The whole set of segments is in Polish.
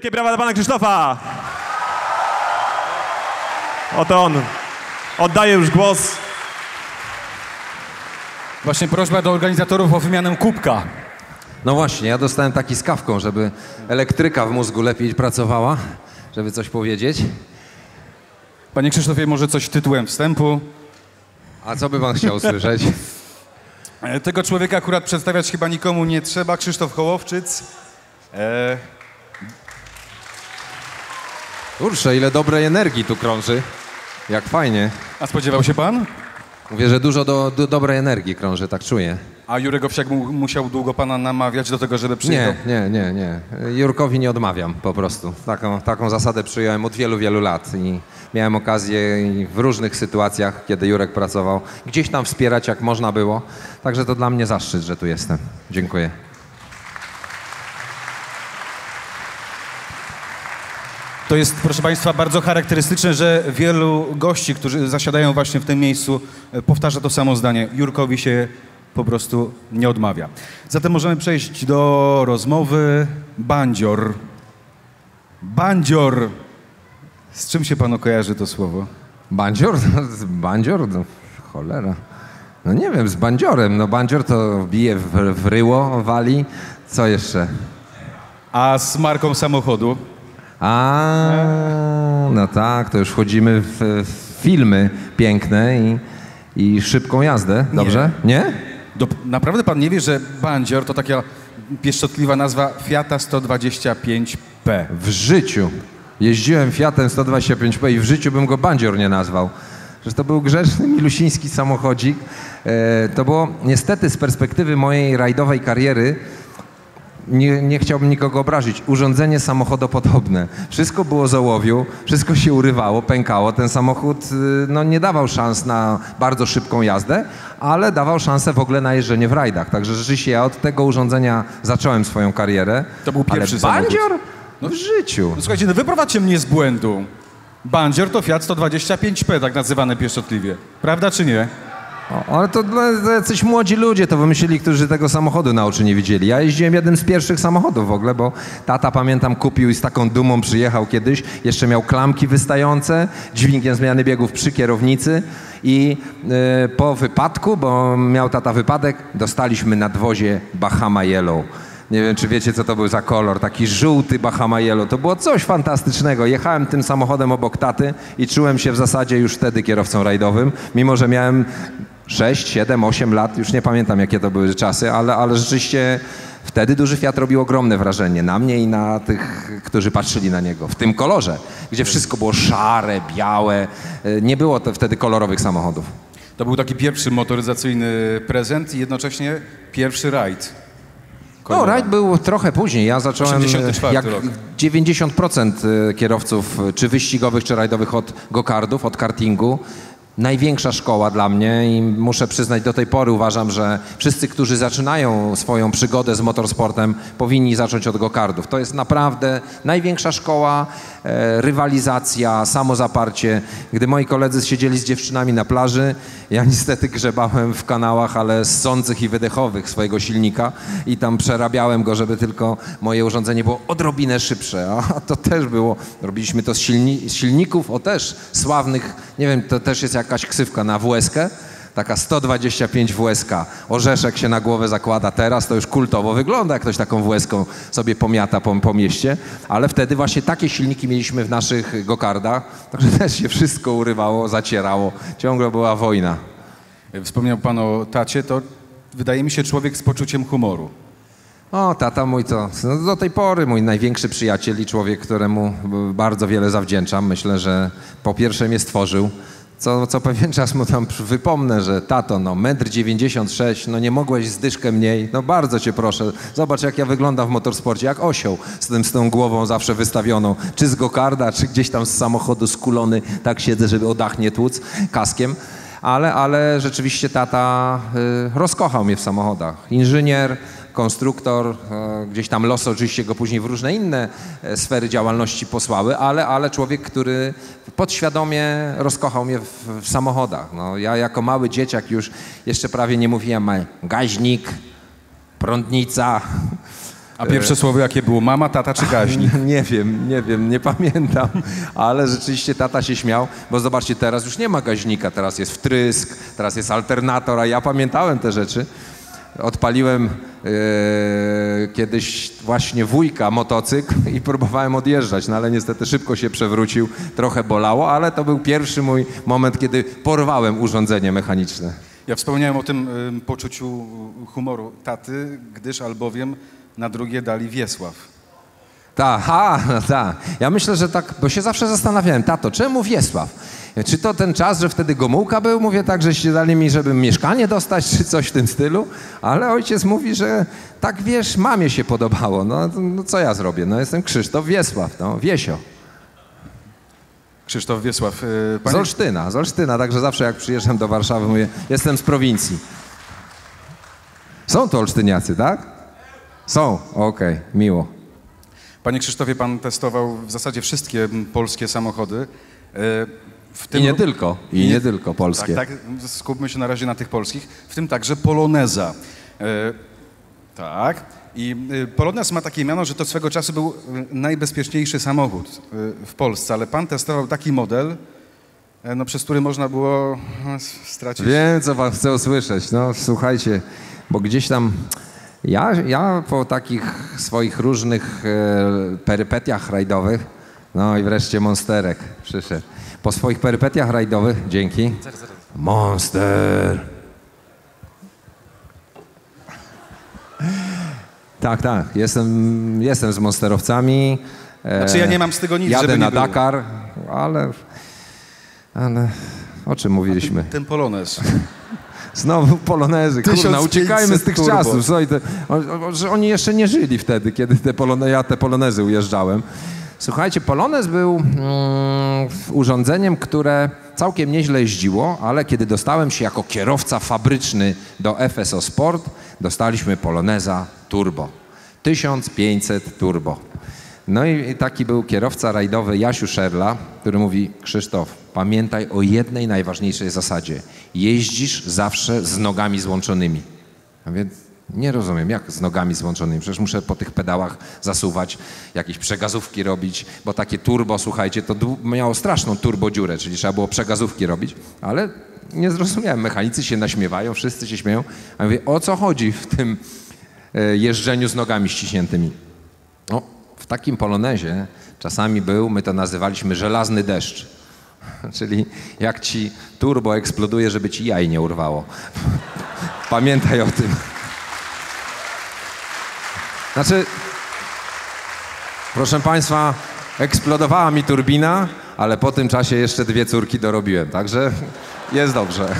Wielkie brawa dla pana Krzysztofa! Oto on. Oddaję już głos. Właśnie prośba do organizatorów o wymianę kubka. No właśnie, ja dostałem taki z kawką, żeby elektryka w mózgu lepiej pracowała, żeby coś powiedzieć. Panie Krzysztofie, może coś tytułem wstępu. A co by pan chciał usłyszeć? E, Tego człowieka akurat przedstawiać chyba nikomu nie trzeba. Krzysztof Hołowczyc. E, Kurczę, ile dobrej energii tu krąży. Jak fajnie. a spodziewał się pan? Mówię, że dużo do, do dobrej energii krąży, tak czuję. A Jurek Owsiak mu, musiał długo pana namawiać do tego, żeby przyjechał? Nie, nie, nie, nie. Jurkowi nie odmawiam po prostu. Taką, taką zasadę przyjąłem od wielu, wielu lat i miałem okazję w różnych sytuacjach, kiedy Jurek pracował, gdzieś tam wspierać jak można było. Także to dla mnie zaszczyt, że tu jestem. Dziękuję. To jest, proszę Państwa, bardzo charakterystyczne, że wielu gości, którzy zasiadają właśnie w tym miejscu, e, powtarza to samo zdanie. Jurkowi się po prostu nie odmawia. Zatem możemy przejść do rozmowy. Bandzior. Bandzior. Z czym się Panu kojarzy to słowo? Bandzior? No, Bandzior? No, cholera. No nie wiem, z bandziorem. No bandzior to bije w, w ryło, wali. Co jeszcze? A z marką samochodu? A, no tak, to już wchodzimy w, w filmy piękne i, i szybką jazdę, dobrze? Nie? Do, naprawdę Pan nie wie, że Bandzior to taka pieszczotliwa nazwa Fiata 125P. W życiu. Jeździłem Fiatem 125P i w życiu bym go bandzior nie nazwał. Że to był grzeczny, milusiński samochodzik. E, to było niestety z perspektywy mojej rajdowej kariery nie, nie chciałbym nikogo obrazić. Urządzenie samochodopodobne. Wszystko było z ołowiu, wszystko się urywało, pękało. Ten samochód y, no, nie dawał szans na bardzo szybką jazdę, ale dawał szansę w ogóle na jeżdżenie w rajdach. Także rzeczywiście ja od tego urządzenia zacząłem swoją karierę. To był pierwszy ale samochód. bandzior? No w życiu. No słuchajcie, no wyprowadźcie mnie z błędu. Bandzior to Fiat 125P, tak nazywane pieszczotliwie. Prawda czy nie? Ale to to jacyś młodzi ludzie to wymyślili, którzy tego samochodu na oczy nie widzieli. Ja jeździłem jednym z pierwszych samochodów w ogóle, bo tata, pamiętam, kupił i z taką dumą przyjechał kiedyś. Jeszcze miał klamki wystające, dźwigiem zmiany biegów przy kierownicy i e, po wypadku, bo miał tata wypadek, dostaliśmy nadwozie Bahama Yellow. Nie wiem, czy wiecie, co to był za kolor. Taki żółty Bahama Yellow. To było coś fantastycznego. Jechałem tym samochodem obok taty i czułem się w zasadzie już wtedy kierowcą rajdowym, mimo że miałem 6, 7, 8 lat. Już nie pamiętam, jakie to były czasy, ale, ale rzeczywiście wtedy duży Fiat robił ogromne wrażenie na mnie i na tych, którzy patrzyli na niego. W tym kolorze, gdzie wszystko było szare, białe. E, Nie było to wtedy kolorowych samochodów. To był taki pierwszy motoryzacyjny prezent i jednocześnie pierwszy rajd. No, rajd był trochę później. Ja zacząłem, 84 jak rok. 90% kierowców, czy wyścigowych, czy rajdowych od gokardów, od kartingu. Największa szkoła dla mnie i muszę przyznać, do tej pory uważam, że wszyscy, którzy zaczynają swoją przygodę z motorsportem, powinni zacząć od gokardów. To jest naprawdę największa szkoła, e, rywalizacja, samozaparcie. Gdy moi koledzy siedzieli z dziewczynami na plaży, ja niestety grzebałem w kanałach, ale ssących i wydechowych swojego silnika i tam przerabiałem go, żeby tylko moje urządzenie było odrobinę szybsze. A to też było, robiliśmy to z, silni, z silników, o też sławnych, nie wiem, to też jest jakaś ksywka na WSK. Taka 125 WSK. Orzeszek się na głowę zakłada teraz, to już kultowo wygląda, jak ktoś taką WSK sobie pomiata po, po mieście, ale wtedy właśnie takie silniki mieliśmy w naszych gokardach, także też się wszystko urywało, zacierało, ciągle była wojna. Wspomniał Pan o tacie, to wydaje mi się człowiek z poczuciem humoru. O, tata mój to no, do tej pory mój największy przyjaciel i człowiek, któremu bardzo wiele zawdzięczam. Myślę, że po pierwsze mnie stworzył, co, co pewien czas mu tam wypomnę, że tato, no 1,96 m, no nie mogłeś zdyszkę mniej, no bardzo cię proszę, zobacz jak ja wyglądam w motorsporcie, jak osioł, z, tym, z tą głową zawsze wystawioną, czy z gokarda, czy gdzieś tam z samochodu skulony, tak siedzę, żeby o dach nie tłuc kaskiem. Ale, ale rzeczywiście tata y, rozkochał mnie w samochodach. Inżynier, konstruktor, e, gdzieś tam losy oczywiście go później w różne inne e, sfery działalności posłały, ale, ale człowiek, który podświadomie rozkochał mnie w, w samochodach. No, ja jako mały dzieciak już jeszcze prawie nie mówiłem, ale gaźnik, prądnica, A pierwsze słowo jakie było? Mama, tata czy gaźnik? Nie wiem, nie wiem, nie pamiętam, ale rzeczywiście tata się śmiał, bo zobaczcie, teraz już nie ma gaźnika, teraz jest wtrysk, teraz jest alternator, a ja pamiętałem te rzeczy. Odpaliłem e, kiedyś właśnie wujka motocykl i próbowałem odjeżdżać, no ale niestety szybko się przewrócił, trochę bolało, ale to był pierwszy mój moment, kiedy porwałem urządzenie mechaniczne. Ja wspomniałem o tym ym, poczuciu humoru taty, gdyż albowiem na drugie dali Wiesław. Tak, ha, tak. Ja myślę, że tak, bo się zawsze zastanawiałem, tato, czemu Wiesław? Czy to ten czas, że wtedy Gomułka był? Mówię tak, żeście dali mi, żebym mieszkanie dostać, czy coś w tym stylu. Ale ojciec mówi, że tak wiesz, mamie się podobało. No, no co ja zrobię? No jestem Krzysztof Wiesław, no, Wiesio. Krzysztof Wiesław. Yy, Z Olsztyna, z Olsztyna, także zawsze jak przyjeżdżam do Warszawy mówię, jestem z prowincji. Są to Olsztyniacy, tak? Są, okej, miło. Panie Krzysztofie, pan testował w zasadzie wszystkie polskie samochody. W I nie tylko, i nie tylko polskie. Tak, tak, skupmy się na razie na tych polskich, w tym także Poloneza. E, tak. I e, Polonez ma takie miano, że to swego czasu był e, najbezpieczniejszy samochód w Polsce, ale pan testował taki model, no, przez który można było s- stracić. Wiem, co wam chcę usłyszeć. No, słuchajcie, bo gdzieś tam ja, ja po takich swoich różnych e, perypetiach rajdowych, no i wreszcie Monsterek przyszedł. Po swoich perypetiach rajdowych, dzięki. Monster. Tak, tak, jestem, jestem z monsterowcami. Znaczy, ja nie mam z tego nic, Jadę na było. Dakar, ale, ale o czym mówiliśmy? Ten Polonez. Znowu polonezy, kurna, 1500 uciekajmy z tych turbo. czasów. Słuchaj, te, o, o, że oni jeszcze nie żyli wtedy, kiedy te polone, ja te polonezy ujeżdżałem. Słuchajcie, polonez był mm, urządzeniem, które całkiem nieźle jeździło, ale kiedy dostałem się jako kierowca fabryczny do FSO Sport, dostaliśmy poloneza turbo. 1500 turbo. No i taki był kierowca rajdowy Jasiu Szerla, który mówi, Krzysztof, pamiętaj o jednej najważniejszej zasadzie. Jeździsz zawsze z nogami złączonymi. A więc nie rozumiem, jak z nogami złączonymi? Przecież muszę po tych pedałach zasuwać, jakieś przegazówki robić, bo takie turbo, słuchajcie, to miało straszną turbo dziurę, czyli trzeba było przegazówki robić, ale nie zrozumiałem. Mechanicy się naśmiewają, wszyscy się śmieją. A mówię, o co chodzi w tym e, jeżdżeniu z nogami ściśniętymi? No, w takim polonezie czasami był, my to nazywaliśmy żelazny deszcz. Czyli jak ci turbo eksploduje, żeby ci jaj nie urwało. Pamiętaj o tym. Znaczy, proszę Państwa, eksplodowała mi turbina, ale po tym czasie jeszcze dwie córki dorobiłem, także jest dobrze.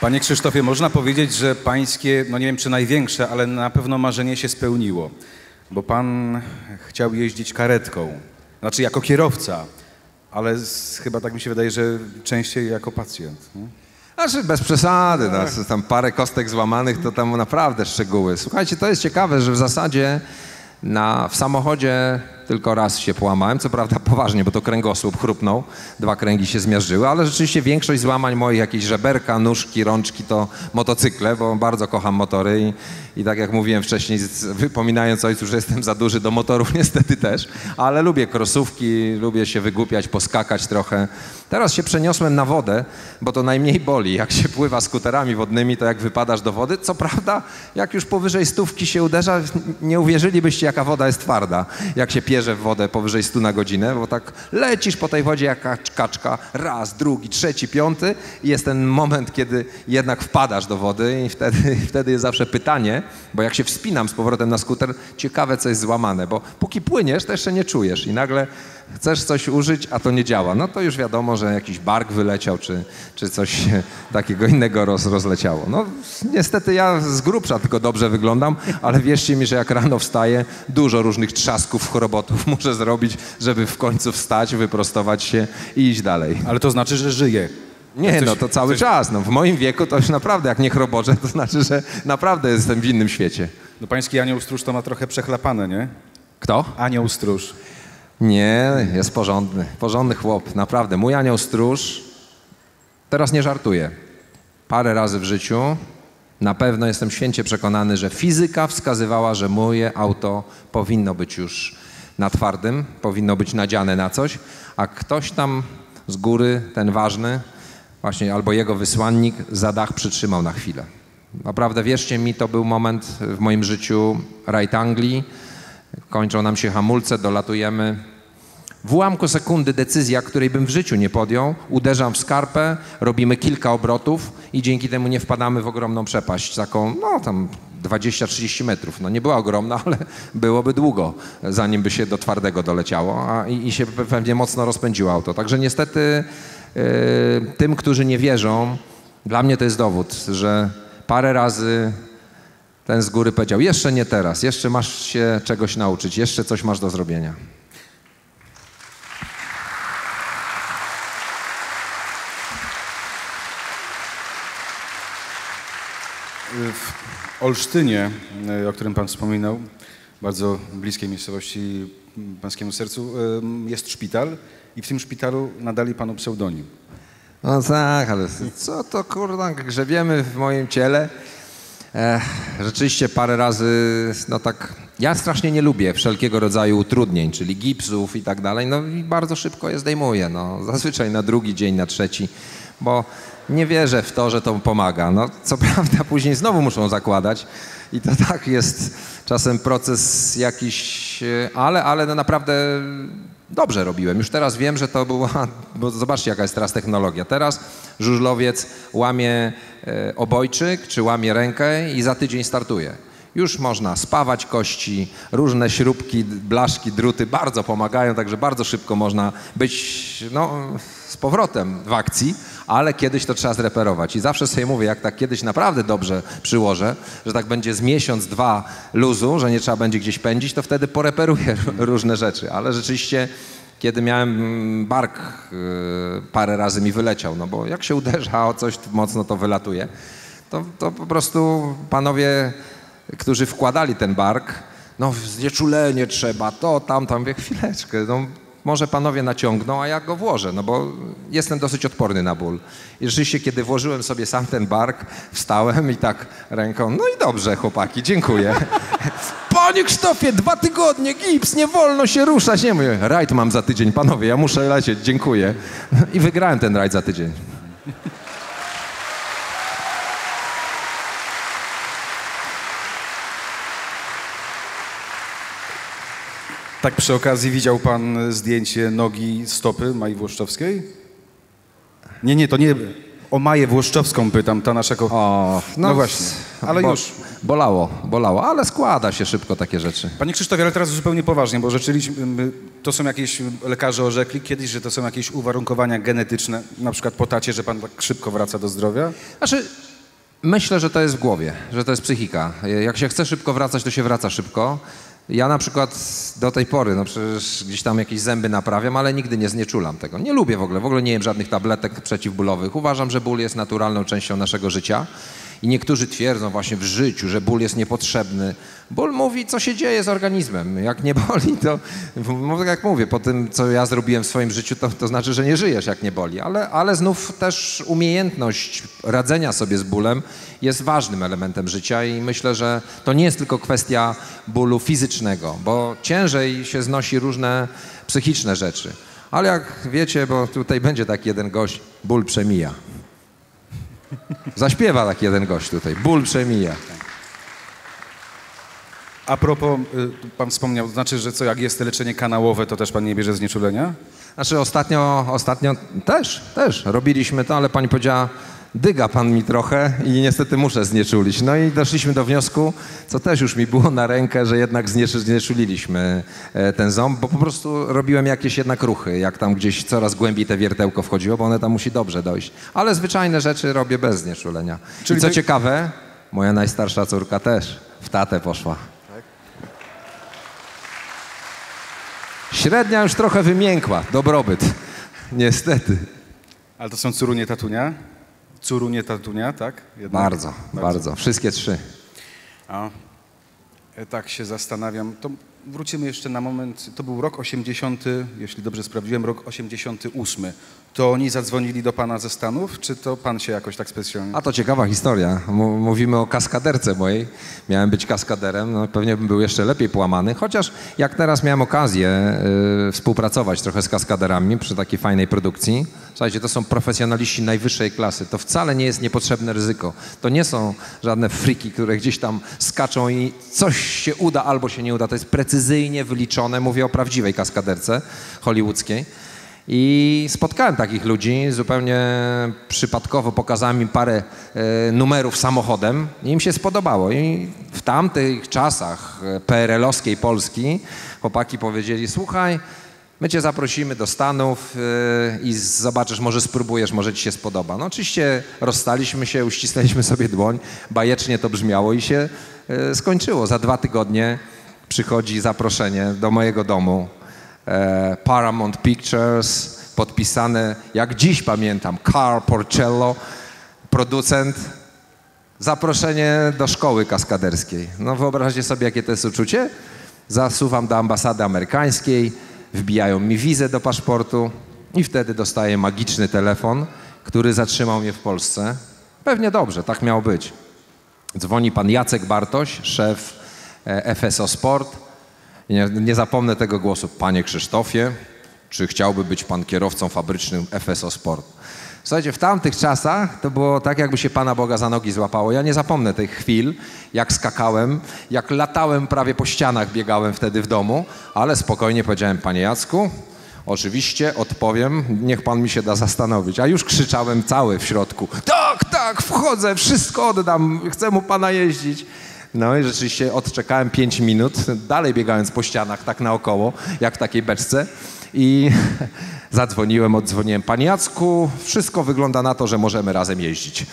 Panie Krzysztofie, można powiedzieć, że pańskie, no nie wiem czy największe, ale na pewno marzenie się spełniło, bo pan chciał jeździć karetką, znaczy jako kierowca, ale z, chyba tak mi się wydaje, że częściej jako pacjent. Nie? Znaczy bez przesady, no, co tam parę kostek złamanych to tam naprawdę szczegóły. Słuchajcie, to jest ciekawe, że w zasadzie na, w samochodzie tylko raz się połamałem, co prawda poważnie, bo to kręgosłup chrupnął, dwa kręgi się zmiażdżyły, ale rzeczywiście większość złamań moich, jakieś żeberka, nóżki, rączki to motocykle, bo bardzo kocham motory i, i tak jak mówiłem wcześniej, wypominając ojcu, że jestem za duży do motorów, niestety też, ale lubię krosówki, lubię się wygłupiać, poskakać trochę. Teraz się przeniosłem na wodę, bo to najmniej boli. Jak się pływa skuterami wodnymi, to jak wypadasz do wody, co prawda, jak już powyżej stówki się uderza, nie uwierzylibyście, jaka woda jest twarda, jak się pierze w wodę powyżej 100 na godzinę, bo tak lecisz po tej wodzie jak kacz- kaczka, raz, drugi, trzeci, piąty. I jest ten moment, kiedy jednak wpadasz do wody i wtedy, wtedy jest zawsze pytanie, bo jak się wspinam z powrotem na skuter, ciekawe, co jest złamane, bo póki płyniesz, to jeszcze nie czujesz. I nagle chcesz coś użyć, a to nie działa. No to już wiadomo, że jakiś bark wyleciał, czy, czy coś takiego innego roz, rozleciało. No niestety ja z grubsza tylko dobrze wyglądam, ale wierzcie mi, że jak rano wstaję, dużo różnych trzasków, chorobotów muszę zrobić, żeby w końcu wstać, wyprostować się i iść dalej. Ale to znaczy, że żyje. Nie, Coś- no to cały coś- czas. No, w moim wieku to już naprawdę, jak nie chrobocze, to znaczy, że naprawdę jestem w innym świecie. No pański anioł stróż to ma trochę przechlapane, nie? Kto? Anioł stróż. Nie, jest porządny, porządny chłop, naprawdę. Mój anioł stróż, teraz nie żartuję, parę razy w życiu Na pewno jestem święcie przekonany, że fizyka wskazywała, że moje auto powinno być już na twardym, powinno być nadziane na coś, a ktoś tam z góry, ten ważny, właśnie albo jego wysłannik, za dach przytrzymał na chwilę. Naprawdę wierzcie mi, to był moment w moim życiu rajd Anglii. Kończą nam się hamulce, dolatujemy. W ułamku sekundy decyzja, której bym w życiu nie podjął, uderzam w skarpę, robimy kilka obrotów i dzięki temu nie wpadamy w ogromną przepaść, taką, no tam 20-30 metrów. No nie była ogromna, ale byłoby długo, zanim by się do twardego doleciało a, i, i się pewnie mocno rozpędziło auto. Także niestety yy, tym, którzy nie wierzą, dla mnie to jest dowód, że parę razy ten z góry powiedział, jeszcze nie teraz, jeszcze masz się czegoś nauczyć, jeszcze coś masz do zrobienia. W Olsztynie, e, o którym pan wspominał, bardzo bliskiej miejscowości pańskiemu sercu, e, jest szpital i w tym szpitalu nadali panu pseudonim. No tak, ale co to kurwa grzebiemy w moim ciele? Rzeczywiście parę razy, no tak, ja strasznie nie lubię wszelkiego rodzaju utrudnień, czyli gipsów i tak dalej, no i bardzo szybko je zdejmuję, no zazwyczaj na drugi dzień, na trzeci, bo nie wierzę w to, że to pomaga. No co prawda później znowu muszą zakładać i to tak jest czasem proces jakiś, e, ale, ale no naprawdę dobrze robiłem. Już teraz wiem, że to była, bo zobaczcie jaka jest teraz technologia. Teraz żużlowiec łamie e, obojczyk czy łamie rękę i za tydzień startuje. Już można spawać kości, różne śrubki, blaszki, druty bardzo pomagają, także bardzo szybko można być no, z powrotem w akcji, ale kiedyś to trzeba zreperować. I zawsze sobie mówię, jak tak kiedyś naprawdę dobrze przyłożę, że tak będzie z miesiąc, dwa luzu, że nie trzeba będzie gdzieś pędzić, to wtedy poreperuję różne rzeczy. Ale rzeczywiście kiedy miałem bark, yy, parę razy mi wyleciał, no bo jak się uderza o coś mocno, to wylatuje. To, to po prostu panowie, którzy wkładali ten bark, no znieczulenie trzeba, to, tam, tam, wie, chwileczkę, no może panowie naciągną, a ja go włożę, no bo jestem dosyć odporny na ból. I rzeczywiście, kiedy włożyłem sobie sam ten bark, wstałem i tak ręką, no i dobrze, chłopaki, dziękuję. Panie Krzysztofie, dwa tygodnie, gips, nie wolno się ruszać. Nie mówię, rajd mam za tydzień, panowie, ja muszę lecieć, dziękuję. I wygrałem ten rajd za tydzień. Tak przy okazji widział pan zdjęcie nogi stopy Mai Włoszczowskiej? Nie, nie, to nie o Maję Włoszczowską pytam, ta naszego... O, no, właśnie, ale bo, już. Bolało, bolało, ale składa się szybko takie rzeczy. Panie Krzysztofie, ale teraz zupełnie poważnie, bo rzeczywiście to są jakieś, lekarze orzekli kiedyś, że to są jakieś uwarunkowania genetyczne, na przykład po tacie, że pan tak szybko wraca do zdrowia? Znaczy, myślę, że to jest w głowie, że to jest psychika. Jak się chce szybko wracać, to się wraca szybko. Ja na przykład do tej pory, no przecież gdzieś tam jakieś zęby naprawiam, ale nigdy nie znieczulam tego. Nie lubię w ogóle, w ogóle nie jem żadnych tabletek przeciwbólowych. Uważam, że ból jest naturalną częścią naszego życia. I niektórzy twierdzą właśnie w życiu, że ból jest niepotrzebny. Ból mówi, co się dzieje z organizmem. Jak nie boli, to tak jak mówię, po tym, co ja zrobiłem w swoim życiu, to, to znaczy, że nie żyjesz, jak nie boli. Ale, ale znów też umiejętność radzenia sobie z bólem jest ważnym elementem życia i myślę, że to nie jest tylko kwestia bólu fizycznego, bo ciężej się znosi różne psychiczne rzeczy. Ale jak wiecie, bo tutaj będzie taki jeden gość, ból przemija. Zaśpiewa tak jeden gość tutaj. Ból przemija. A propos, y, pan wspomniał, znaczy, że co, jak jest leczenie kanałowe, to też pan nie bierze znieczulenia? Znaczy ostatnio, ostatnio też, też robiliśmy to, ale pani powiedziała, dyga pan mi trochę i niestety muszę znieczulić. No i doszliśmy do wniosku, co też już mi było na rękę, że jednak znieczuliliśmy e, ten ząb, bo po prostu robiłem jakieś jednak ruchy, jak tam gdzieś coraz głębiej te wiertełko wchodziło, bo one tam musi dobrze dojść. Ale zwyczajne rzeczy robię bez znieczulenia. Czyli I co ty... ciekawe, moja najstarsza córka też w tatę poszła. Średnia już trochę wymiękła, dobrobyt. Niestety. Ale to są curunie tatunia? Curunie tatunia, tak? Jednak? Bardzo, bardzo, bardzo. Wszystkie trzy. A, tak się zastanawiam. To wrócimy jeszcze na moment. To był rok 80, jeśli dobrze sprawdziłem, rok 88. To oni zadzwonili do pana ze Stanów, czy to pan się jakoś tak specjalnie... A to ciekawa historia. M- mówimy o kaskaderce mojej. Miałem być kaskaderem, no pewnie bym był jeszcze lepiej połamany, chociaż jak teraz miałem okazję y, współpracować trochę z kaskaderami przy takiej fajnej produkcji. Słuchajcie, to są profesjonaliści najwyższej klasy. To wcale nie jest niepotrzebne ryzyko. To nie są żadne friki, które gdzieś tam skaczą i coś się uda albo się nie uda. To jest precyzyjnie wyliczone. Mówię o prawdziwej kaskaderce hollywoodzkiej. I spotkałem takich ludzi, zupełnie przypadkowo pokazałem im parę e, numerów samochodem i im się spodobało. I w tamtych czasach e, PRL-owskiej Polski chłopaki powiedzieli, słuchaj, my cię zaprosimy do Stanów e, i zobaczysz, może spróbujesz, może ci się spodoba. No oczywiście rozstaliśmy się, uścisnęliśmy sobie dłoń, bajecznie to brzmiało i się e, skończyło. Za dwa tygodnie przychodzi zaproszenie do mojego domu Paramount Pictures, podpisane, jak dziś pamiętam, Carl Porcello, producent, zaproszenie do szkoły kaskaderskiej. No wyobraźcie sobie, jakie to jest uczucie. Zasuwam do ambasady amerykańskiej, wbijają mi wizę do paszportu i wtedy dostaję magiczny telefon, który zatrzymał mnie w Polsce. Pewnie dobrze, tak miało być. Dzwoni pan Jacek Bartoś, szef e, FSO Sport. Nie, nie zapomnę tego głosu. Panie Krzysztofie, czy chciałby być pan kierowcą fabrycznym FSO Sport? Słuchajcie, w tamtych czasach to było tak, jakby się Pana Boga za nogi złapało. Ja nie zapomnę tych chwil, jak skakałem, jak latałem prawie po ścianach, biegałem wtedy w domu, ale spokojnie powiedziałem, Panie Jacku, oczywiście odpowiem, niech Pan mi się da zastanowić. A już krzyczałem cały w środku, tak, tak, wchodzę, wszystko oddam, chcę mu Pana jeździć. No i rzeczywiście odczekałem 5 minut, dalej biegając po ścianach tak naokoło, jak w takiej beczce. I zadzwoniłem, oddzwoniłem. Panie Jacku, wszystko wygląda na to, że możemy razem jeździć.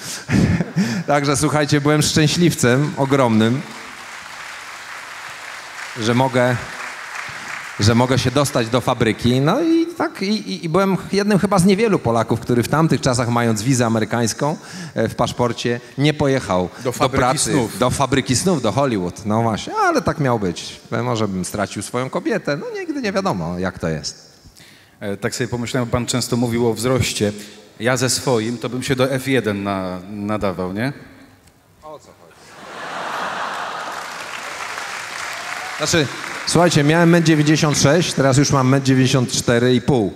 Także słuchajcie, byłem szczęśliwcem ogromnym, że mogę, że mogę się dostać do fabryki. No i tak, i, i- i byłem jednym chyba z niewielu Polaków, który w tamtych czasach, mając wizę amerykańską e, w paszporcie, nie pojechał Do do, fabryki pracy, snów. do fabryki snów, do Hollywood. No właśnie, ale tak miało być. Może bym stracił swoją kobietę, no nigdy nie wiadomo, jak to jest. E, Tak sobie pomyślałem, pan często mówił o wzroście. Ja ze swoim, to bym się do F1 na, nadawał, nie? Znaczy, słuchajcie, miałem 1,96 teraz już mam 1,94,5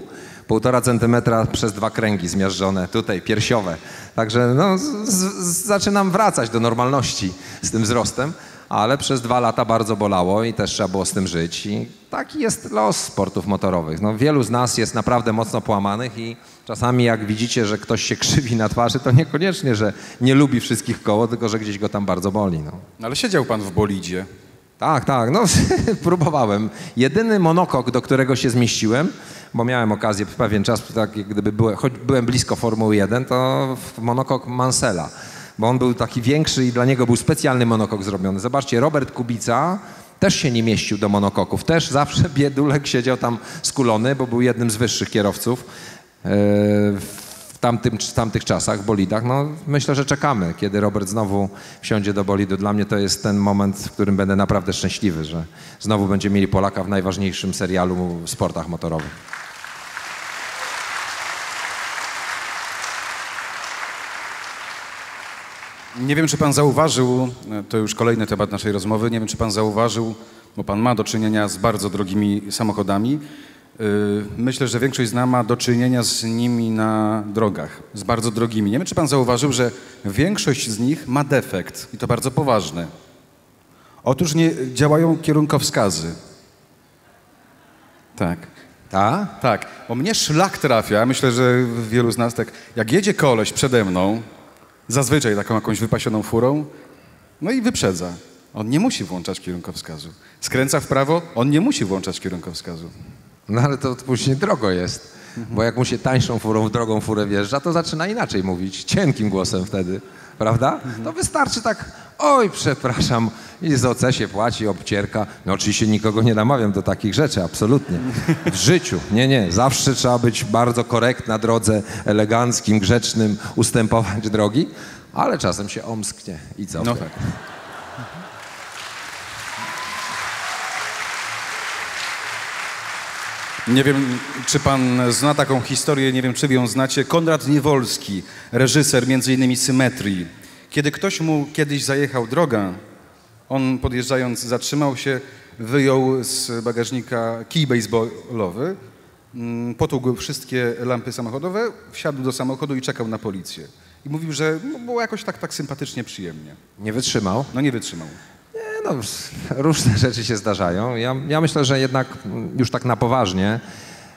Półtora centymetra przez dwa kręgi zmiażdżone, tutaj piersiowe. Także no, z, z, zaczynam wracać do normalności z tym wzrostem, ale przez dwa lata bardzo bolało i też trzeba było z tym żyć. I taki jest los sportów motorowych. No, wielu z nas jest naprawdę mocno połamanych i czasami jak widzicie, że ktoś się krzywi na twarzy, to niekoniecznie, że nie lubi wszystkich koło, tylko że gdzieś go tam bardzo boli. No. No, ale siedział pan w bolidzie. Tak, tak, no próbowałem. Jedyny monokok, do którego się zmieściłem, bo miałem okazję pewien czas, tak jak gdyby byłem, choć byłem blisko Formuły 1, to monokok Mansella, bo on był taki większy i dla niego był specjalny monokok zrobiony. Zobaczcie, Robert Kubica też się nie mieścił do monokoków, też zawsze biedulek siedział tam skulony, bo był jednym z wyższych kierowców. e, w tamtym, tamtych czasach, bolidach, no myślę, że czekamy, kiedy Robert znowu wsiądzie do bolidu. Dla mnie to jest ten moment, w którym będę naprawdę szczęśliwy, że znowu będziemy mieli Polaka w najważniejszym serialu w sportach motorowych. Nie wiem, czy pan zauważył, to już kolejny temat naszej rozmowy, nie wiem, czy pan zauważył, bo pan ma do czynienia z bardzo drogimi samochodami. Yy, Myślę, że większość z nas ma do czynienia z nimi na drogach, z bardzo drogimi. Nie wiem, czy pan zauważył, że większość z nich ma defekt i to bardzo poważny. Otóż nie działają kierunkowskazy. Tak. Tak? Tak, bo mnie szlak trafia, myślę, że wielu z nas tak, jak jedzie koleś przede mną, zazwyczaj taką jakąś wypasioną furą, no i wyprzedza. On nie musi włączać kierunkowskazu. Skręca w prawo, on nie musi włączać kierunkowskazu. No ale to później drogo jest, bo jak mu się tańszą furą w drogą furę wjeżdża, to zaczyna inaczej mówić, cienkim głosem wtedy, prawda? To wystarczy tak, oj, przepraszam, i z OC się płaci, obcierka. No oczywiście nikogo nie namawiam do takich rzeczy, absolutnie. W życiu, nie, nie, zawsze trzeba być bardzo korekt na drodze, eleganckim, grzecznym, ustępować drogi, ale czasem się omsknie i co? No tak. Nie wiem, czy pan zna taką historię, nie wiem, czy wy ją znacie. Konrad Niewolski, reżyser między innymi Symetrii. Kiedy ktoś mu kiedyś zajechał droga, on podjeżdżając zatrzymał się, wyjął z bagażnika kij baseballowy, mm, potługł wszystkie lampy samochodowe, wsiadł do samochodu i czekał na policję. I mówił, że no, było jakoś tak, tak sympatycznie, przyjemnie. Nie wytrzymał. No nie wytrzymał. No, różne rzeczy się zdarzają. Ja, ja myślę, że jednak mm, już tak na poważnie,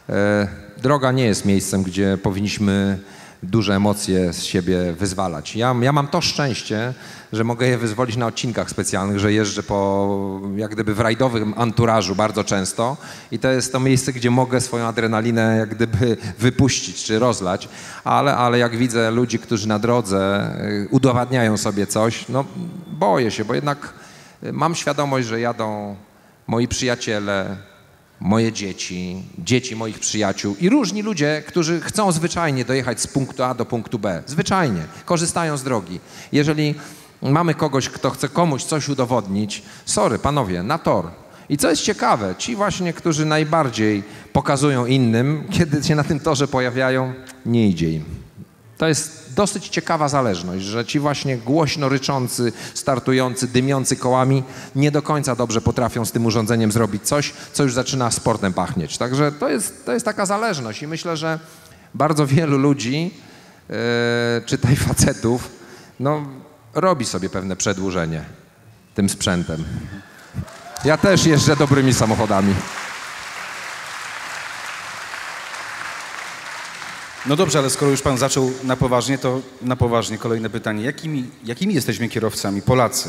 e, droga nie jest miejscem, gdzie powinniśmy duże emocje z siebie wyzwalać. Ja, ja mam to szczęście, że mogę je wyzwolić na odcinkach specjalnych, że jeżdżę po jak gdyby w rajdowym anturażu bardzo często i to jest to miejsce, gdzie mogę swoją adrenalinę jak gdyby wypuścić czy rozlać, ale, ale jak widzę ludzi, którzy na drodze y, udowadniają sobie coś, no boję się, bo jednak mam świadomość, że jadą moi przyjaciele, moje dzieci, dzieci moich przyjaciół i różni ludzie, którzy chcą zwyczajnie dojechać z punktu A do punktu B. Zwyczajnie, korzystają z drogi. Jeżeli mamy kogoś, kto chce komuś coś udowodnić, sorry, panowie, na tor. I co jest ciekawe, ci właśnie, którzy najbardziej pokazują innym, kiedy się na tym torze pojawiają, nie idzie im. To jest dosyć ciekawa zależność, że ci właśnie głośno ryczący, startujący, dymiący kołami nie do końca dobrze potrafią z tym urządzeniem zrobić coś, co już zaczyna sportem pachnieć. Także to jest, to jest taka zależność i myślę, że bardzo wielu ludzi, yy, czytaj facetów, no, robi sobie pewne przedłużenie tym sprzętem. Ja też jeżdżę dobrymi samochodami. No dobrze, ale skoro już pan zaczął na poważnie, to na poważnie kolejne pytanie. Jakimi, jakimi jesteśmy kierowcami, Polacy?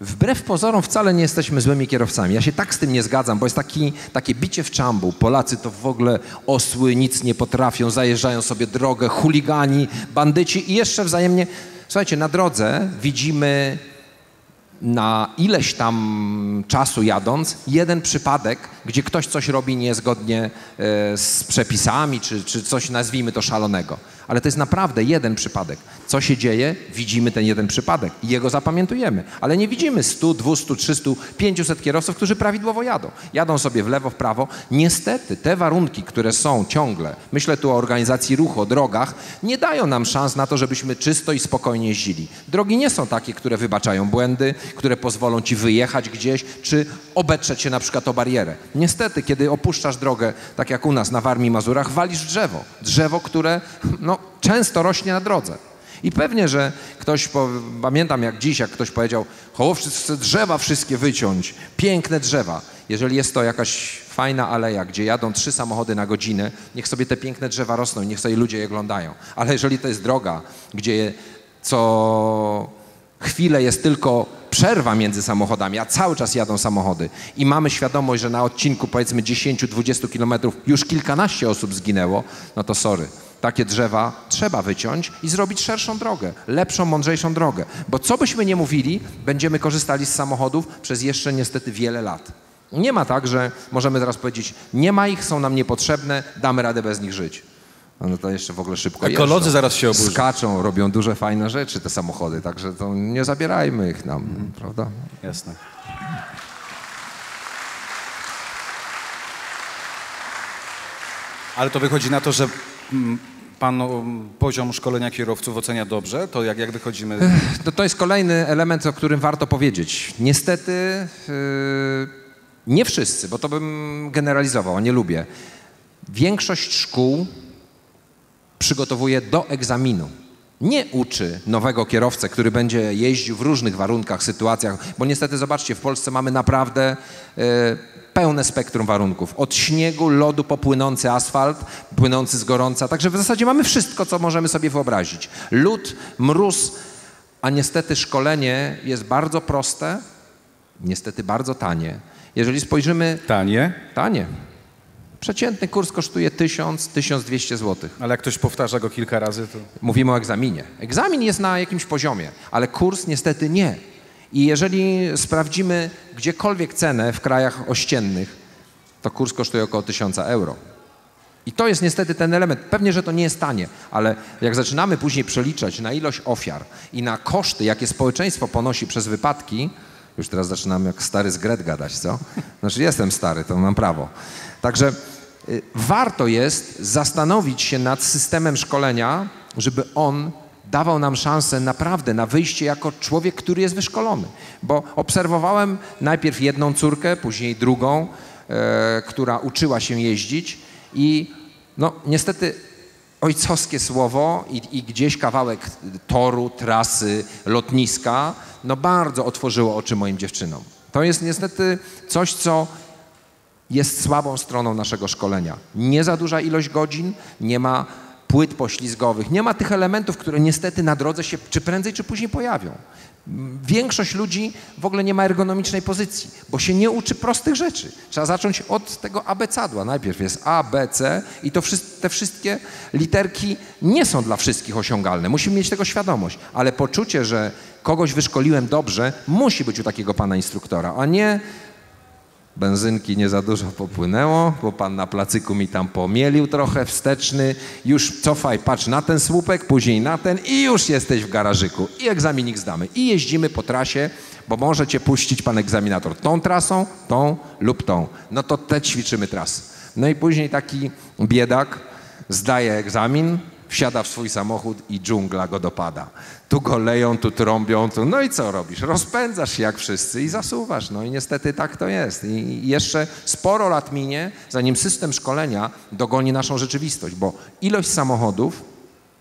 Wbrew pozorom wcale nie jesteśmy złymi kierowcami. Ja się tak z tym nie zgadzam, bo jest taki, takie bicie w czambu. Polacy to w ogóle osły, nic nie potrafią, zajeżdżają sobie drogę, chuligani, bandyci i jeszcze wzajemnie... Słuchajcie, na drodze widzimy na ileś tam czasu jadąc, jeden przypadek, gdzie ktoś coś robi niezgodnie e, z przepisami, czy, czy coś nazwijmy to szalonego. Ale to jest naprawdę jeden przypadek. Co się dzieje? Widzimy ten jeden przypadek i jego zapamiętujemy. Ale nie widzimy 100, 200, 300, 500 kierowców, którzy prawidłowo jadą. Jadą sobie w lewo, w prawo. Niestety te warunki, które są ciągle, myślę tu o organizacji ruchu, o drogach, nie dają nam szans na to, żebyśmy czysto i spokojnie jeździli. Drogi nie są takie, które wybaczają błędy, które pozwolą ci wyjechać gdzieś, czy obetrzeć się na przykład o barierę. Niestety, kiedy opuszczasz drogę, tak jak u nas na Warmii Mazurach, walisz drzewo. Drzewo, które no, często rośnie na drodze. I pewnie, że ktoś, po, pamiętam jak dziś, jak ktoś powiedział, Hołowczyk chce drzewa wszystkie wyciąć, piękne drzewa. Jeżeli jest to jakaś fajna aleja, gdzie jadą trzy samochody na godzinę, niech sobie te piękne drzewa rosną i niech sobie ludzie je oglądają. Ale jeżeli to jest droga, gdzie co chwilę jest tylko przerwa między samochodami, a cały czas jadą samochody i mamy świadomość, że na odcinku powiedzmy 10-20 kilometrów już kilkanaście osób zginęło, no to sorry. Takie drzewa trzeba wyciąć i zrobić szerszą drogę, lepszą, mądrzejszą drogę. Bo co byśmy nie mówili, będziemy korzystali z samochodów przez jeszcze niestety wiele lat. Nie ma tak, że możemy teraz powiedzieć, nie ma ich, są nam niepotrzebne, damy radę bez nich żyć. No to jeszcze w ogóle szybko Ekolodzy jeżdżą. zaraz się oburzą. Skaczą, robią duże, fajne rzeczy te samochody, także to nie zabierajmy ich nam, prawda? Jasne. Ale to wychodzi na to, że mm, pan um, poziom szkolenia kierowców ocenia dobrze? To jak, jak wychodzimy? To, to jest kolejny element, o którym warto powiedzieć. Niestety yy, nie wszyscy, bo to bym generalizował, nie lubię. Większość szkół przygotowuje do egzaminu. Nie uczy nowego kierowcę, który będzie jeździł w różnych warunkach, sytuacjach, bo niestety zobaczcie, w Polsce mamy naprawdę e, pełne spektrum warunków. Od śniegu, lodu po płynący asfalt, płynący z gorąca. Także w zasadzie mamy wszystko, co możemy sobie wyobrazić. Lód, mróz, a niestety szkolenie jest bardzo proste, niestety bardzo tanie. Jeżeli spojrzymy... Tanie, Tanie. Przeciętny kurs kosztuje 1000-1200 zł. ale jak ktoś powtarza go kilka razy, to... Mówimy o egzaminie. Egzamin jest na jakimś poziomie, ale kurs niestety nie. I jeżeli sprawdzimy gdziekolwiek cenę w krajach ościennych, to kurs kosztuje około 1000 euro. I to jest niestety ten element. Pewnie, że to nie jest tanie, ale jak zaczynamy później przeliczać na ilość ofiar i na koszty, jakie społeczeństwo ponosi przez wypadki, już teraz zaczynam jak stary z Gret gadać, co? Znaczy jestem stary, to mam prawo. Także y, warto jest zastanowić się nad systemem szkolenia, żeby on dawał nam szansę naprawdę na wyjście jako człowiek, który jest wyszkolony. Bo obserwowałem najpierw jedną córkę, później drugą, e, która uczyła się jeździć i no niestety ojcowskie słowo i, i, gdzieś kawałek toru, trasy, lotniska, no bardzo otworzyło oczy moim dziewczynom. To jest niestety coś, co jest słabą stroną naszego szkolenia. Nie za duża ilość godzin, nie ma płyt poślizgowych, nie ma tych elementów, które niestety na drodze się czy prędzej czy później pojawią. Większość ludzi w ogóle nie ma ergonomicznej pozycji, bo się nie uczy prostych rzeczy. Trzeba zacząć od tego abecadła. Najpierw jest A, B, C i to te wszystkie literki nie są dla wszystkich osiągalne. Musimy mieć tego świadomość, ale poczucie, że kogoś wyszkoliłem dobrze, musi być u takiego pana instruktora, a nie Benzynki nie za dużo popłynęło, bo pan na placyku mi tam pomielił trochę wsteczny. Już cofaj, patrz na ten słupek, później na ten i już jesteś w garażyku. I egzaminik zdamy. I jeździmy po trasie, bo może cię puścić pan egzaminator tą trasą, tą lub tą. No to te ćwiczymy trasy. No i później taki biedak zdaje egzamin, wsiada w swój samochód i dżungla go dopada. Tu go leją, tu trąbią, tu... no i co robisz? Rozpędzasz się jak wszyscy i zasuwasz. No i niestety tak to jest. I jeszcze sporo lat minie, zanim system szkolenia dogoni naszą rzeczywistość, bo ilość samochodów,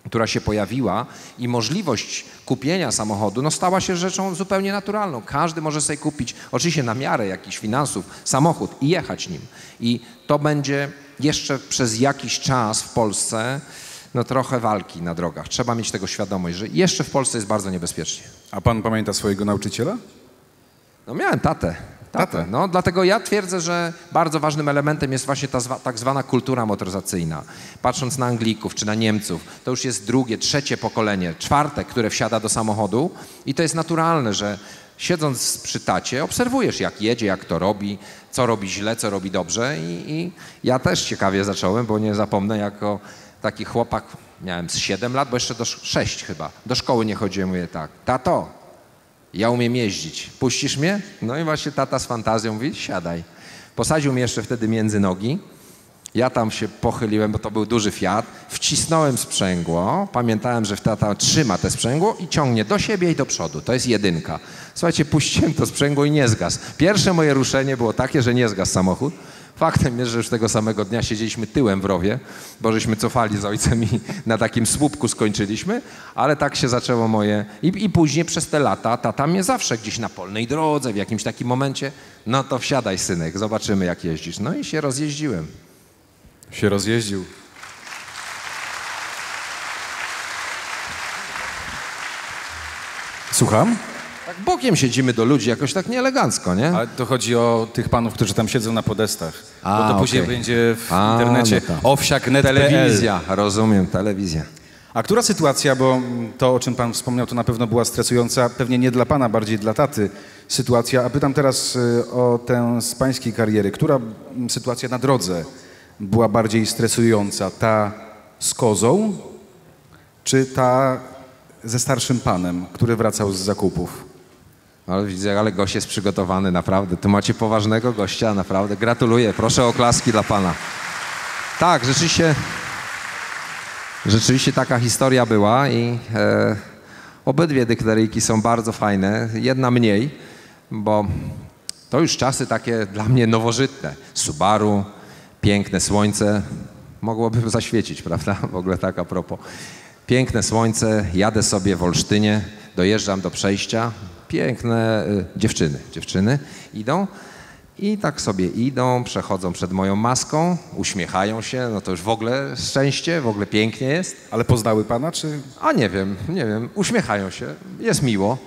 która się pojawiła i możliwość kupienia samochodu no stała się rzeczą zupełnie naturalną. Każdy może sobie kupić, oczywiście na miarę jakichś finansów, samochód i jechać nim. I to będzie jeszcze przez jakiś czas w Polsce no trochę walki na drogach. Trzeba mieć tego świadomość, że jeszcze w Polsce jest bardzo niebezpiecznie. A pan pamięta swojego nauczyciela? No miałem tatę. Tatę. No, dlatego ja twierdzę, że bardzo ważnym elementem jest właśnie ta zwa, tak zwana kultura motoryzacyjna. Patrząc na Anglików czy na Niemców, to już jest drugie, trzecie pokolenie, czwarte, które wsiada do samochodu i to jest naturalne, że siedząc przy tacie, obserwujesz jak jedzie, jak to robi, co robi źle, co robi dobrze i, i ja też ciekawie zacząłem, bo nie zapomnę jako taki chłopak, miałem z 7 lat, bo jeszcze do 6 chyba, do szkoły nie chodziłem, mówię tak, tato, ja umiem jeździć, puścisz mnie? No i właśnie tata z fantazją mówi, siadaj. Posadził mnie jeszcze wtedy między nogi, ja tam się pochyliłem, bo to był duży Fiat, wcisnąłem sprzęgło, pamiętałem, że tata trzyma te sprzęgło i ciągnie do siebie i do przodu, to jest jedynka. Słuchajcie, puściłem to sprzęgło i nie zgasł. Pierwsze moje ruszenie było takie, że nie zgasł samochód, Faktem jest, że już tego samego dnia siedzieliśmy tyłem w rowie, bo żeśmy cofali z ojcem i na takim słupku skończyliśmy, ale tak się zaczęło moje... I, I, później przez te lata tata mnie zawsze gdzieś na polnej drodze, w jakimś takim momencie, no to wsiadaj synek, zobaczymy jak jeździsz. No i się rozjeździłem. Się rozjeździł. Słucham? Tak bokiem siedzimy do ludzi, jakoś tak nieelegancko, nie? Ale to chodzi o tych panów, którzy tam siedzą na podestach. A, bo to później okay. będzie w A, internecie no owsiak.net. Telewizja, rozumiem, telewizja. A która sytuacja, bo to o czym pan wspomniał, to na pewno była stresująca, pewnie nie dla pana, bardziej dla taty sytuacja. A pytam teraz y, o tę z pańskiej kariery. Która sytuacja na drodze była bardziej stresująca? Ta z kozą, czy ta ze starszym panem, który wracał z zakupów? Ale widzę, ale gość jest przygotowany, naprawdę. Tu macie poważnego gościa, naprawdę. Gratuluję. Proszę o klaski dla pana. Tak, rzeczywiście, rzeczywiście taka historia była i e, obydwie dykteryjki są bardzo fajne. Jedna mniej, bo to już czasy takie dla mnie nowożytne. Subaru, piękne słońce. Mogłoby zaświecić, prawda? W ogóle tak a propos. Piękne słońce, jadę sobie w Olsztynie, dojeżdżam do przejścia, piękne y, dziewczyny, dziewczyny idą i tak sobie idą, przechodzą przed moją maską, uśmiechają się, no to już w ogóle szczęście, w ogóle pięknie jest. Ale poznały pana, czy? A nie wiem, nie wiem, uśmiechają się, jest miło.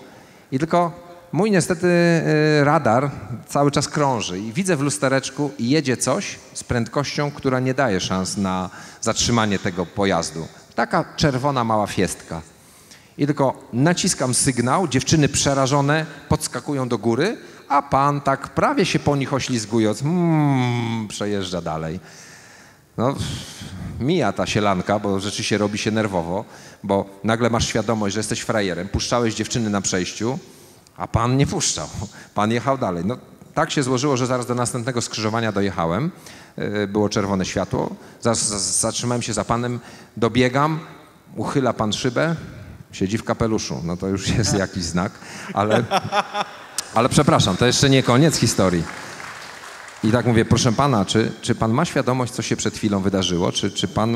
I tylko mój niestety y, radar cały czas krąży i widzę w lustereczku i jedzie coś z prędkością, która nie daje szans na zatrzymanie tego pojazdu. Taka czerwona mała fiestka. I tylko naciskam sygnał, dziewczyny przerażone podskakują do góry, a pan tak prawie się po nich oślizgując, mm, przejeżdża dalej. No, mija ta sielanka, bo rzeczywiście robi się nerwowo, bo nagle masz świadomość, że jesteś frajerem, puszczałeś dziewczyny na przejściu, a pan nie puszczał. Pan jechał dalej. No, tak się złożyło, że zaraz do następnego skrzyżowania dojechałem. e, było czerwone światło. Zaraz zatrzymałem się za panem, dobiegam, uchyla pan szybę, siedzi w kapeluszu. No to już jest jakiś znak, ale, ale przepraszam, to jeszcze nie koniec historii. I tak mówię, proszę pana, czy, czy pan ma świadomość, co się przed chwilą wydarzyło? Czy, czy pan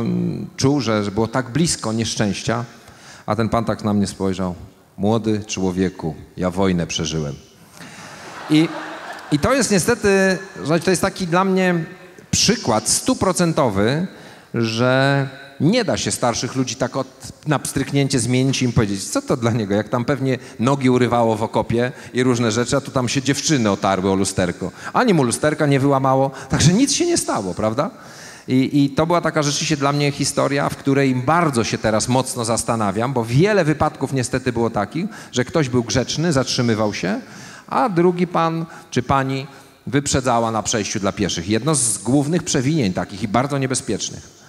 czuł, że, było tak blisko nieszczęścia? A ten pan tak na mnie spojrzał. Młody człowieku, ja wojnę przeżyłem. I, I to jest niestety, to jest taki dla mnie przykład stuprocentowy, że nie da się starszych ludzi tak od, na pstryknięcie zmienić i im powiedzieć, co to dla niego, jak tam pewnie nogi urywało w okopie i różne rzeczy, a tu tam się dziewczyny otarły o lusterko. Ani mu lusterka nie wyłamało, także nic się nie stało, prawda? I, I, to była taka rzeczywiście dla mnie historia, w której bardzo się teraz mocno zastanawiam, bo wiele wypadków niestety było takich, że ktoś był grzeczny, zatrzymywał się, a drugi pan czy pani wyprzedzała na przejściu dla pieszych. Jedno z głównych przewinień takich i bardzo niebezpiecznych.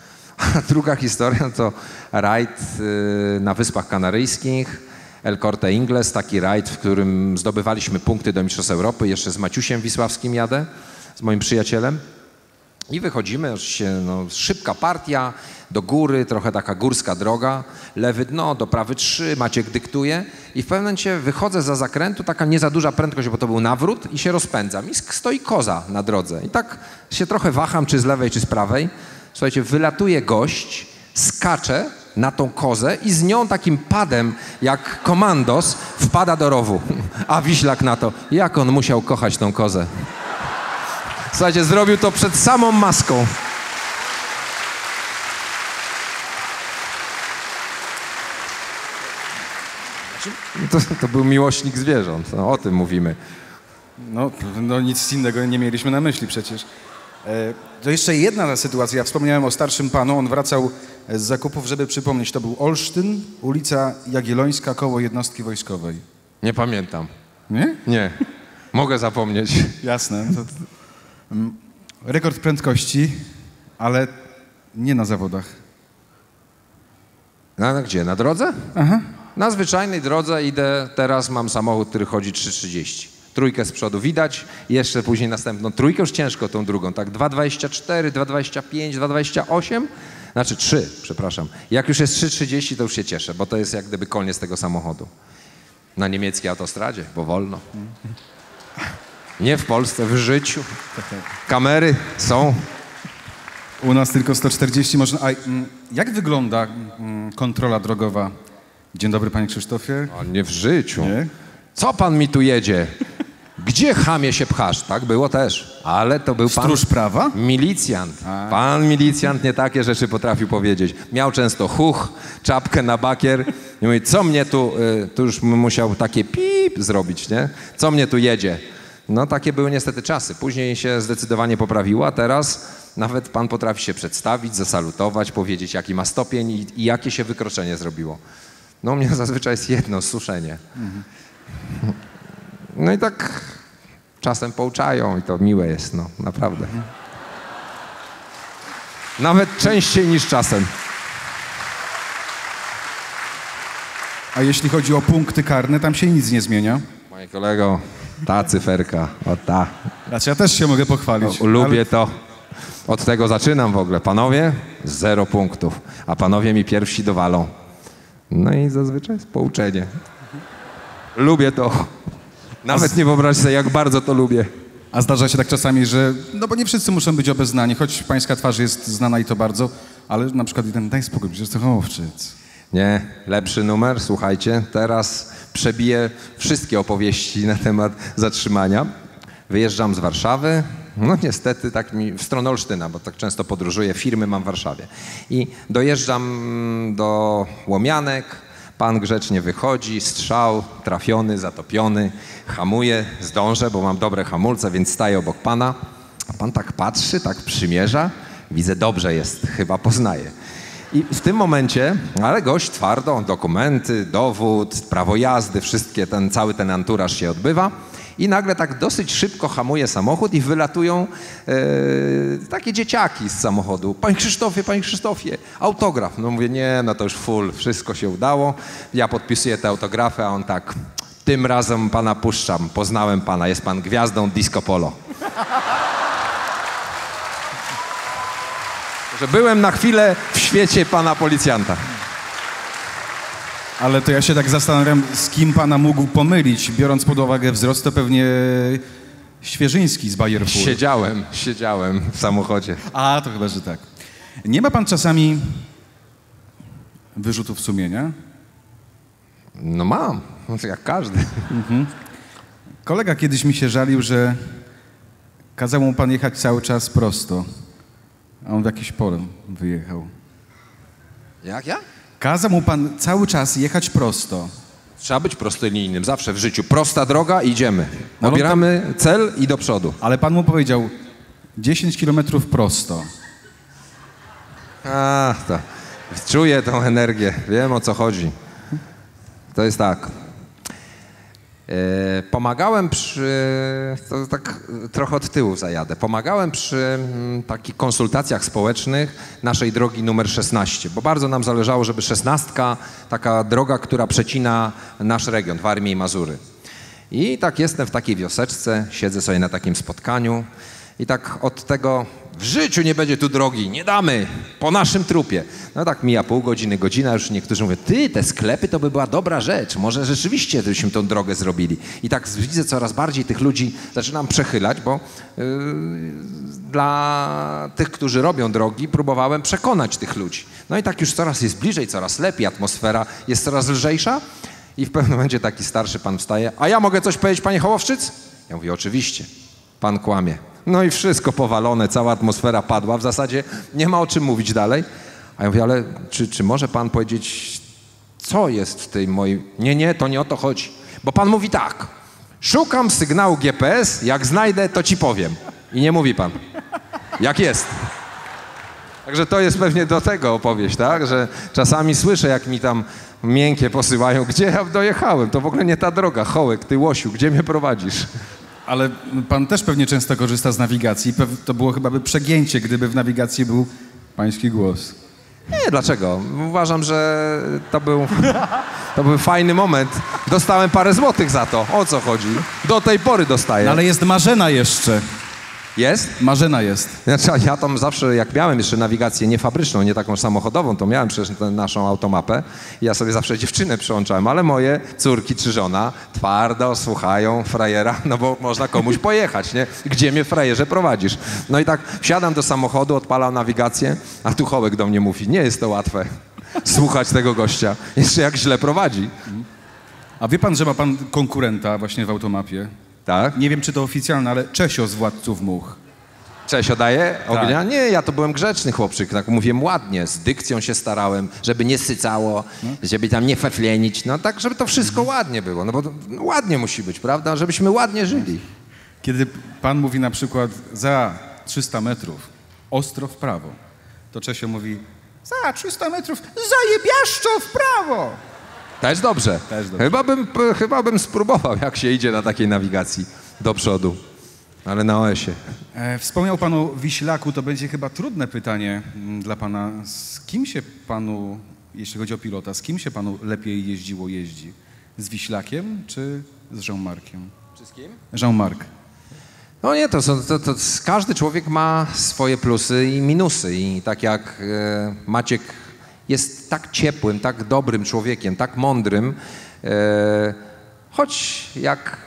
A druga historia to rajd y, na Wyspach Kanaryjskich, El Corte Ingles, taki rajd, w którym zdobywaliśmy punkty do Mistrzostw Europy. Jeszcze z Maciusiem Wisławskim jadę, z moim przyjacielem. I wychodzimy, oczywiście no, szybka partia, do góry, trochę taka górska droga, lewy dno, do prawy trzy, Maciek dyktuje i w pewnym momencie wychodzę za zakrętu, taka nie za duża prędkość, bo to był nawrót i się rozpędzam i stoi koza na drodze i tak się trochę waham, czy z lewej, czy z prawej. Słuchajcie, wylatuje gość, skacze na tą kozę i z nią takim padem, jak komandos, wpada do rowu. A Wiślak na to, jak on musiał kochać tą kozę. Słuchajcie, zrobił to przed samą maską. To, to był miłośnik zwierząt, no, o tym mówimy. No, no nic innego nie mieliśmy na myśli przecież. E, to jeszcze jedna sytuacja. Ja wspomniałem o starszym panu. On wracał z zakupów, żeby przypomnieć. To był Olsztyn, ulica Jagiellońska, koło jednostki wojskowej. Nie pamiętam. Nie? Nie. Mogę zapomnieć. Jasne. To, mm, rekord prędkości, ale nie na zawodach. Na, na gdzie? Na drodze? Aha. Na zwyczajnej drodze idę, teraz mam samochód, który chodzi 3,30. Trójkę z przodu widać, jeszcze później następną trójkę, już ciężko tą drugą, tak 2,24, 2,25, 2,28, znaczy 3, przepraszam. Jak już jest 3,30, to już się cieszę, bo to jest jak gdyby koniec tego samochodu. Na niemieckiej autostradzie, bo wolno. Nie w Polsce, w życiu. Kamery są. U nas tylko 140 można. A mm, jak wygląda mm, kontrola drogowa? Dzień dobry, panie Krzysztofie. Nie w życiu. Nie? Co pan mi tu jedzie? Gdzie chamie się pchasz? Tak było też. Ale to był pan... Stróż prawa? Milicjant. Pan milicjant nie takie rzeczy potrafił powiedzieć. Miał często chuch, czapkę na bakier i mówi, co mnie tu... Y, tu już musiał takie pip zrobić, nie? Co mnie tu jedzie? No takie były niestety czasy. Później się zdecydowanie poprawiło, a teraz nawet pan potrafi się przedstawić, zasalutować, powiedzieć jaki ma stopień i, i jakie się wykroczenie zrobiło. No u mnie zazwyczaj jest jedno, suszenie. No i tak czasem pouczają i to miłe jest, no naprawdę. Nawet częściej niż czasem. A jeśli chodzi o punkty karne, tam się nic nie zmienia. Moje kolego, ta cyferka, o ta. Znaczy ja też się mogę pochwalić. O, lubię to. Od tego zaczynam w ogóle. Panowie, zero punktów, a panowie mi pierwsi dowalą. No i zazwyczaj jest pouczenie. Lubię to. Nawet nie wyobraź sobie, jak bardzo to lubię. A zdarza się tak czasami, że, no bo nie wszyscy muszą być obeznani, choć pańska twarz jest znana i to bardzo, ale na przykład jeden, daj spokój, przecież to chłopczyc. Nie, lepszy numer, słuchajcie, teraz przebiję wszystkie opowieści na temat zatrzymania. Wyjeżdżam z Warszawy, no niestety tak mi w stronę Olsztyna, bo tak często podróżuję, firmy mam w Warszawie. I dojeżdżam do Łomianek, pan grzecznie wychodzi, strzał, trafiony, zatopiony, hamuje, zdążę, bo mam dobre hamulce, więc staję obok pana. A pan tak patrzy, tak przymierza, widzę, dobrze jest, chyba poznaje. I w tym momencie, ale gość twardo, dokumenty, dowód, prawo jazdy, wszystkie, ten, cały ten anturaż się odbywa. I nagle tak dosyć szybko hamuje samochód i wylatują e, takie dzieciaki z samochodu. Panie Krzysztofie, panie Krzysztofie, autograf. No mówię, nie, no to już full, wszystko się udało. Ja podpisuję te autografy, a on tak, tym razem pana puszczam, poznałem pana, jest pan gwiazdą disco polo. Że byłem na chwilę w świecie pana policjanta. Ale to ja się tak zastanawiam, z kim pana mógł pomylić, biorąc pod uwagę wzrost, to pewnie Świeżyński z Bayer Full. Siedziałem, siedziałem w samochodzie. A, to chyba, że tak. Nie ma pan czasami wyrzutów sumienia? No mam, jak każdy. Kolega kiedyś mi się żalił, że kazał mu pan jechać cały czas prosto, a on w jakieś pole wyjechał. Jak ja? Kazał mu pan cały czas jechać prosto. Trzeba być prostolinijnym, zawsze w życiu. Prosta droga, idziemy. No, Obieramy cel i do przodu. Ale pan mu powiedział 10 kilometrów prosto. A, to. Czuję tą energię, wiem o co chodzi. To jest tak. E, pomagałem przy, to tak trochę od tyłu zajadę, pomagałem przy mm, takich konsultacjach społecznych naszej drogi numer 16, bo bardzo nam zależało, żeby 16, taka droga, która przecina nasz region, Warmię i Mazury. I tak jestem w takiej wioseczce, siedzę sobie na takim spotkaniu i tak od tego w życiu nie będzie tu drogi, nie damy, po naszym trupie. No tak mija pół godziny, godzina, już niektórzy mówią, ty, te sklepy to by była dobra rzecz, może rzeczywiście byśmy tą drogę zrobili. I tak widzę coraz bardziej tych ludzi, zaczynam przechylać, bo yy, dla tych, którzy robią drogi, próbowałem przekonać tych ludzi. No i tak już coraz jest bliżej, coraz lepiej, atmosfera jest coraz lżejsza i w pewnym momencie taki starszy pan wstaje, a ja mogę coś powiedzieć, panie Hołowczyc? Ja mówię, oczywiście, pan kłamie. No i wszystko powalone, cała atmosfera padła. W zasadzie nie ma o czym mówić dalej. A ja mówię, ale czy, czy może pan powiedzieć, co jest w tej mojej... Nie, nie, to nie o to chodzi. Bo pan mówi tak, szukam sygnału GPS, jak znajdę, to ci powiem. I nie mówi pan. Jak jest. Także to jest pewnie do tego opowieść, tak? Że czasami słyszę, jak mi tam miękkie posyłają, gdzie ja dojechałem, to w ogóle nie ta droga, Hołek, ty Łosiu, gdzie mnie prowadzisz? Ale pan też pewnie często korzysta z nawigacji. To było chyba by przegięcie, gdyby w nawigacji był pański głos. Nie, dlaczego? Uważam, że to był, to był fajny moment. Dostałem parę złotych za to. O co chodzi? Do tej pory dostaję. No ale jest Marzena jeszcze. Jest? Marzena jest. Znaczy, ja tam zawsze, jak miałem jeszcze nawigację nie fabryczną, nie taką samochodową, to miałem przecież naszą automapę i ja sobie zawsze dziewczynę przyłączałem, ale moje córki czy żona twardo słuchają frajera, no bo można komuś pojechać, nie? Gdzie mnie frajerze prowadzisz? No i tak wsiadam do samochodu, odpalam nawigację, a tu Hołek do mnie mówi, nie jest to łatwe słuchać tego gościa, jeszcze jak źle prowadzi. A wie pan, że ma pan konkurenta właśnie w automapie? Tak? Nie wiem, czy to oficjalne, ale Czesio z Władców Much. Cześć, oddaję ognia? Nie, ja to byłem grzeczny chłopczyk, tak mówiłem ładnie, z dykcją się starałem, żeby nie sycało, żeby tam nie feflenić, no tak, żeby to wszystko ładnie było, no bo to, no, ładnie musi być, prawda, żebyśmy ładnie żyli. Kiedy pan mówi na przykład za 300 metrów ostro w prawo, to Czesio mówi za 300 metrów zajebiaszczo w prawo. Też dobrze. Też dobrze. Chyba, bym, chyba bym spróbował, jak się idzie na takiej nawigacji do przodu, ale na OS-ie. E, wspomniał pan o Wiślaku, to będzie chyba trudne pytanie mm, dla pana. Z kim się panu, jeśli chodzi o pilota, z kim się panu lepiej jeździło, jeździ? Z Wiślakiem czy z Jean-Markiem? Wszystkim? Jean-Marc. No nie, to, to, to każdy człowiek ma swoje plusy i minusy i tak jak e, Maciek jest tak ciepłym, tak dobrym człowiekiem, tak mądrym, e, choć jak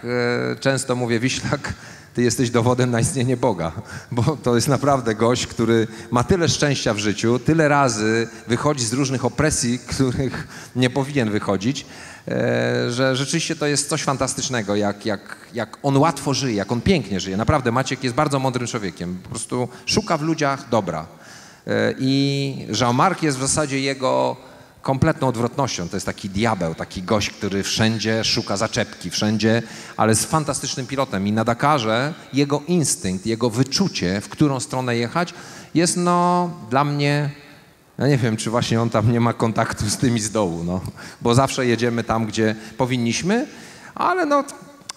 e, często mówię Wiślak, ty jesteś dowodem na istnienie Boga, bo to jest naprawdę gość, który ma tyle szczęścia w życiu, tyle razy wychodzi z różnych opresji, których nie powinien wychodzić, e, że rzeczywiście to jest coś fantastycznego, jak, jak, jak on łatwo żyje, jak on pięknie żyje. Naprawdę Maciek jest bardzo mądrym człowiekiem, po prostu szuka w ludziach dobra. E, I Jean-Marc jest w zasadzie jego kompletną odwrotnością. To jest taki diabeł, taki gość, który wszędzie szuka zaczepki, wszędzie, ale jest fantastycznym pilotem. I na Dakarze jego instynkt, jego wyczucie, w którą stronę jechać, jest no dla mnie ja nie wiem, czy właśnie on tam nie ma kontaktu z tymi z dołu, no. bo zawsze jedziemy tam, gdzie powinniśmy, ale no,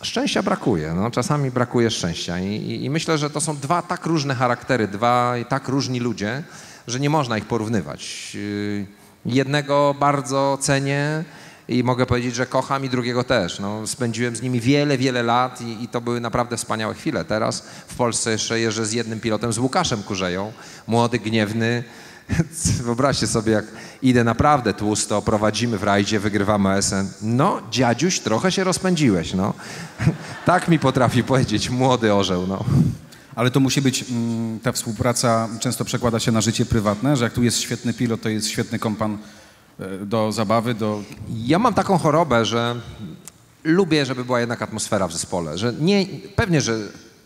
szczęścia brakuje. No. Czasami brakuje szczęścia I, i, i myślę, że to są dwa tak różne charaktery, dwa tak różni ludzie, że nie można ich porównywać. Yy, Jednego bardzo cenię i mogę powiedzieć, że kocham i drugiego też. No, spędziłem z nimi wiele, wiele lat i, i to były naprawdę wspaniałe chwile. Teraz w Polsce jeszcze jeżdżę z jednym pilotem, z Łukaszem Kurzeją, młody, gniewny, Wyobraźcie sobie, jak idę naprawdę tłusto, prowadzimy w rajdzie, wygrywamy OSN. No, dziadziuś, trochę się rozpędziłeś, no. tak mi potrafi powiedzieć młody orzeł, no. Ale to musi być, mm, ta współpraca często przekłada się na życie prywatne, że jak tu jest świetny pilot, to jest świetny kompan e, do zabawy, do... Ja mam taką chorobę, że lubię, żeby była jednak atmosfera w zespole. Że nie, pewnie, że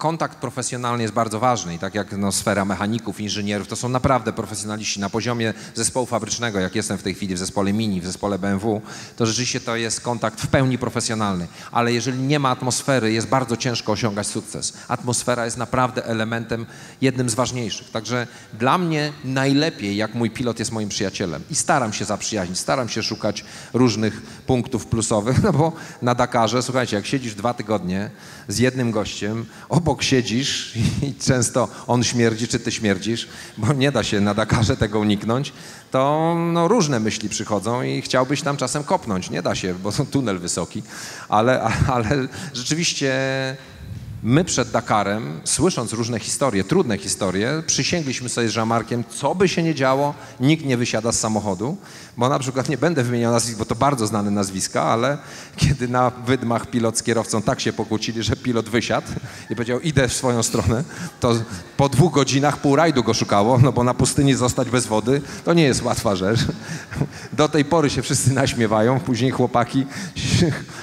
kontakt profesjonalny jest bardzo ważny i tak jak no, sfera mechaników, inżynierów, to są naprawdę profesjonaliści na poziomie zespołu fabrycznego, jak jestem w tej chwili w zespole Mini, w zespole BMW, to rzeczywiście to jest kontakt w pełni profesjonalny. Ale jeżeli nie ma atmosfery, jest bardzo ciężko osiągać sukces. Atmosfera jest naprawdę elementem jednym z ważniejszych. Także dla mnie najlepiej, jak mój pilot jest moim przyjacielem i staram się zaprzyjaźnić, staram się szukać różnych punktów plusowych, no bo na Dakarze, słuchajcie, jak siedzisz dwa tygodnie z jednym gościem, obok siedzisz i często on śmierdzi, czy ty śmierdzisz, bo nie da się na Dakarze tego uniknąć, to no, różne myśli przychodzą i chciałbyś tam czasem kopnąć. Nie da się, bo to tunel wysoki, ale, ale rzeczywiście My przed Dakarem, słysząc różne historie, trudne historie, przysięgliśmy sobie z Jean-Markiem, co by się nie działo, nikt nie wysiada z samochodu, bo na przykład nie będę wymieniał nazwisk, bo to bardzo znane nazwiska, ale kiedy na wydmach pilot z kierowcą tak się pokłócili, że pilot wysiadł i powiedział, idę w swoją stronę, to po dwóch godzinach pół rajdu go szukało, no bo na pustyni zostać bez wody, to nie jest łatwa rzecz. Do tej pory się wszyscy naśmiewają, później chłopaki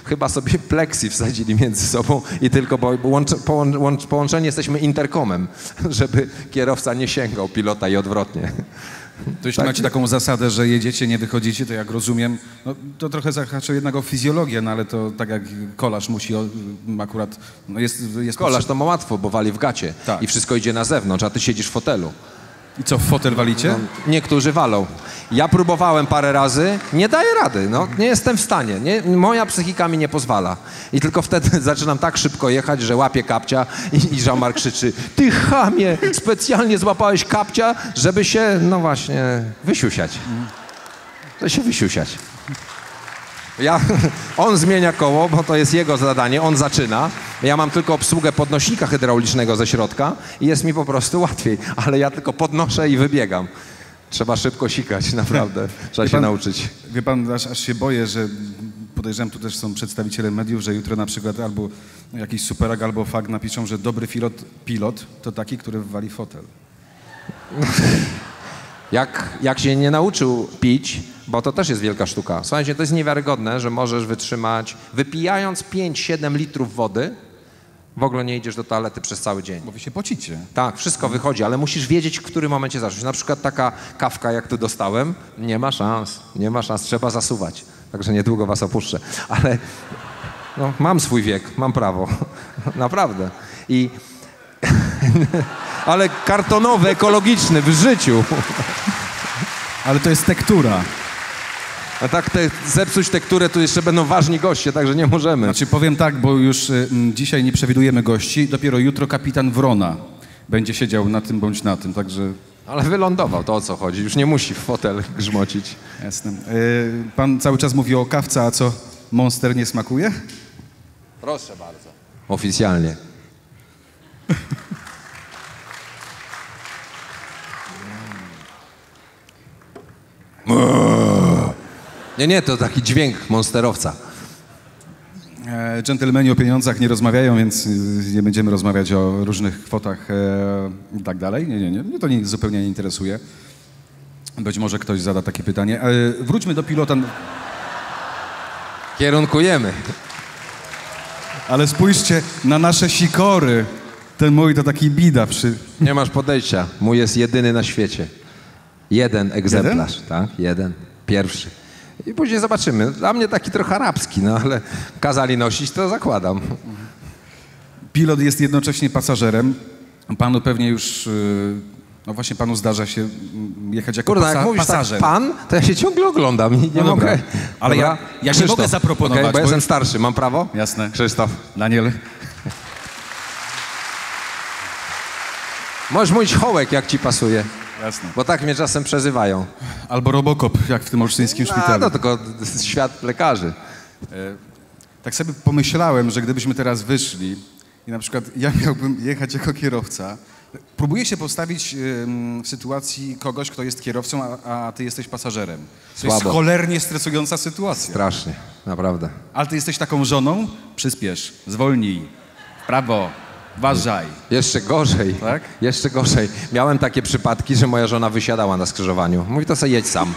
chyba sobie pleksy wsadzili między sobą i tylko bo połącz, połączeni jesteśmy interkomem, żeby kierowca nie sięgał pilota i odwrotnie. To jeśli tak. macie taką zasadę, że jedziecie, nie wychodzicie, to jak rozumiem, no, to trochę zahacza jednak o fizjologię, no ale to tak jak kolarz musi o, akurat, no jest... jest kolarz to ma łatwo, bo wali w gacie tak. i wszystko idzie na zewnątrz, a ty siedzisz w fotelu. I co, w fotel walicie? No, niektórzy walą. Ja próbowałem parę razy, nie daję rady, no, nie jestem w stanie. Nie, moja psychika mi nie pozwala. I tylko wtedy zaczynam tak szybko jechać, że łapię kapcia i, i Jean-Marc krzyczy ty chamie, specjalnie złapałeś kapcia, żeby się, no właśnie, wysiusiać. To się wysiusiać. Ja, on zmienia koło, bo to jest jego zadanie, on zaczyna. Ja mam tylko obsługę podnośnika hydraulicznego ze środka i jest mi po prostu łatwiej, ale ja tylko podnoszę i wybiegam. Trzeba szybko sikać, naprawdę. Trzeba wie się nauczyć. Wie pan, aż, aż się boję, że podejrzewam, tu też są przedstawiciele mediów, że jutro na przykład albo jakiś superak, albo fakt napiszą, że dobry pilot, pilot to taki, który wali fotel. Jak, jak się nie nauczył pić, bo to też jest wielka sztuka. Słuchajcie, to jest niewiarygodne, że możesz wytrzymać, wypijając 5-7 litrów wody, w ogóle nie idziesz do toalety przez cały dzień. Bo wy się pocicie. Tak, wszystko wychodzi, ale musisz wiedzieć, w którym momencie zacząć. Na przykład taka kawka, jak tu dostałem, nie ma szans, nie ma szans, trzeba zasuwać. Także niedługo was opuszczę. Ale no, mam swój wiek, mam prawo. Naprawdę. I... ale kartonowy, ekologiczny, w życiu. Ale to jest tektura. A tak te, zepsuć tekturę, tu jeszcze będą ważni goście, także nie możemy. Znaczy powiem tak, bo już y, dzisiaj nie przewidujemy gości, dopiero jutro kapitan Wrona będzie siedział na tym bądź na tym, także... Ale wylądował, to o co chodzi, już nie musi w fotel grzmocić. Jasne. Y, pan cały czas mówi o kawce, a co, Monster nie smakuje? Proszę bardzo. Oficjalnie. Nie, nie, to taki dźwięk monsterowca. E, dżentelmeni o pieniądzach nie rozmawiają, więc y, nie będziemy rozmawiać o różnych kwotach e, i tak dalej. Nie, nie, nie, mnie to nie, zupełnie nie interesuje. Być może ktoś zada takie pytanie. E, wróćmy do pilota. Kierunkujemy. Ale spójrzcie na nasze sikory. Ten mój to taki bida przy... Nie masz podejścia. Mój jest jedyny na świecie. Jeden egzemplarz, Jeden? tak? Jeden. Pierwszy. I później zobaczymy. Dla mnie taki trochę arabski, no ale kazali nosić, to zakładam. Pilot jest jednocześnie pasażerem. Panu pewnie już, y, no właśnie panu zdarza się mm, jechać jako Kurde, pasa jak mówisz pasażer. tak pan, to ja się ciągle oglądam i nie No dobra. mogę. Ale Dobra. ja- ja nie mogę zaproponować, Okej, bo bo- jestem starszy, mam prawo? Jasne. Krzysztof. Daniel, Możesz mówić hołek, jak ci pasuje, jasne. bo tak mnie czasem przezywają. Albo Robocop, jak w tym olsztyńskim A, szpitalu. to tylko świat lekarzy. Tak sobie pomyślałem, że gdybyśmy teraz wyszli i na przykład ja miałbym jechać jako kierowca, próbuję się postawić w sytuacji kogoś, kto jest kierowcą, a, a ty jesteś pasażerem. To jest Słabo. cholernie stresująca sytuacja. Strasznie, naprawdę. Ale ty jesteś taką żoną, przyspiesz, zwolnij, prawo, uważaj. Jeszcze gorzej. Tak? Jeszcze gorzej. Miałem takie przypadki, że moja żona wysiadała na skrzyżowaniu. Mówi, to sobie jedź sam.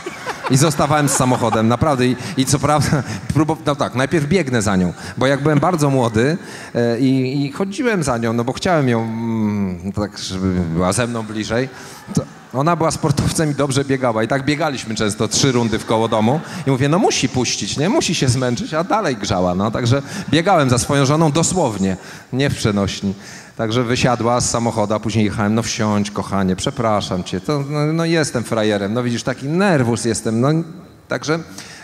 I zostawałem z samochodem, naprawdę. I, i co prawda, no tak, najpierw biegnę za nią, bo jak byłem bardzo młody e, i, i chodziłem za nią, no bo chciałem ją mm, tak, żeby była ze mną bliżej, to ona była sportowcem i dobrze biegała. I tak biegaliśmy często trzy rundy w koło domu. I mówię, no musi puścić, nie? Musi się zmęczyć, a dalej grzała, no. Także biegałem za swoją żoną dosłownie, nie w przenośni. Także wysiadła z samochodu, a później jechałem, no wsiądź, kochanie, przepraszam cię, to, no, no jestem frajerem, no widzisz, taki nerwus jestem, no także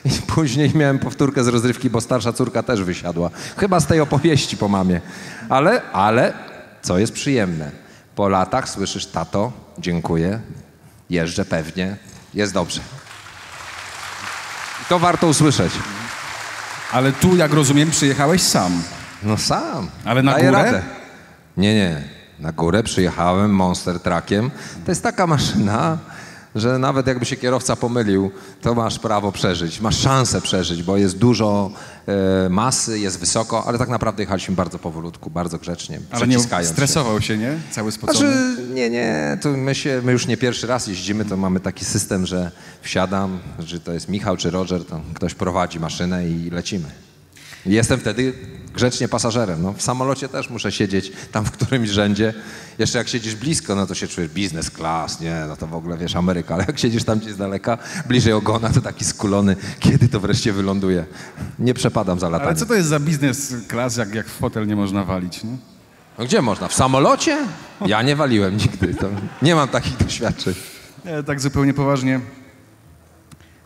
i później miałem powtórkę z rozrywki, bo starsza córka też wysiadła. Chyba z tej opowieści po mamie. Ale, ale, co jest przyjemne, po latach słyszysz, tato, dziękuję, jeżdżę pewnie, jest dobrze. I to warto usłyszeć. Ale tu, jak rozumiem, przyjechałeś sam. No sam. Ale na Daję górę? Radę. Nie, nie. Na górę przyjechałem Monster Truckiem. To jest taka maszyna, że nawet jakby się kierowca pomylił, to masz prawo przeżyć. Masz szansę przeżyć, bo jest dużo e, masy, jest wysoko, ale tak naprawdę jechaliśmy bardzo powolutku, bardzo grzecznie, Ale nie stresował się, nie? Cały spocony. Znaczy, nie, nie, to my, się, my już nie pierwszy raz jeździmy, to mamy taki system, że wsiadam, czy to jest Michał, czy Roger, to ktoś prowadzi maszynę i lecimy. I Jestem wtedy grzecznie pasażerem. No, w samolocie też muszę siedzieć tam w którymś rzędzie. Jeszcze jak siedzisz blisko, no to się czujesz biznes class, nie, no to w ogóle wiesz Ameryka, ale jak siedzisz tam gdzieś z daleka, bliżej ogona, to taki skulony, kiedy to wreszcie wyląduje. Nie przepadam za Ale lataniem. co to jest za biznes klas, jak, jak w fotel nie można walić, nie? No, gdzie można? W samolocie? Ja nie waliłem nigdy, to nie mam takich doświadczeń. Nie, tak zupełnie poważnie.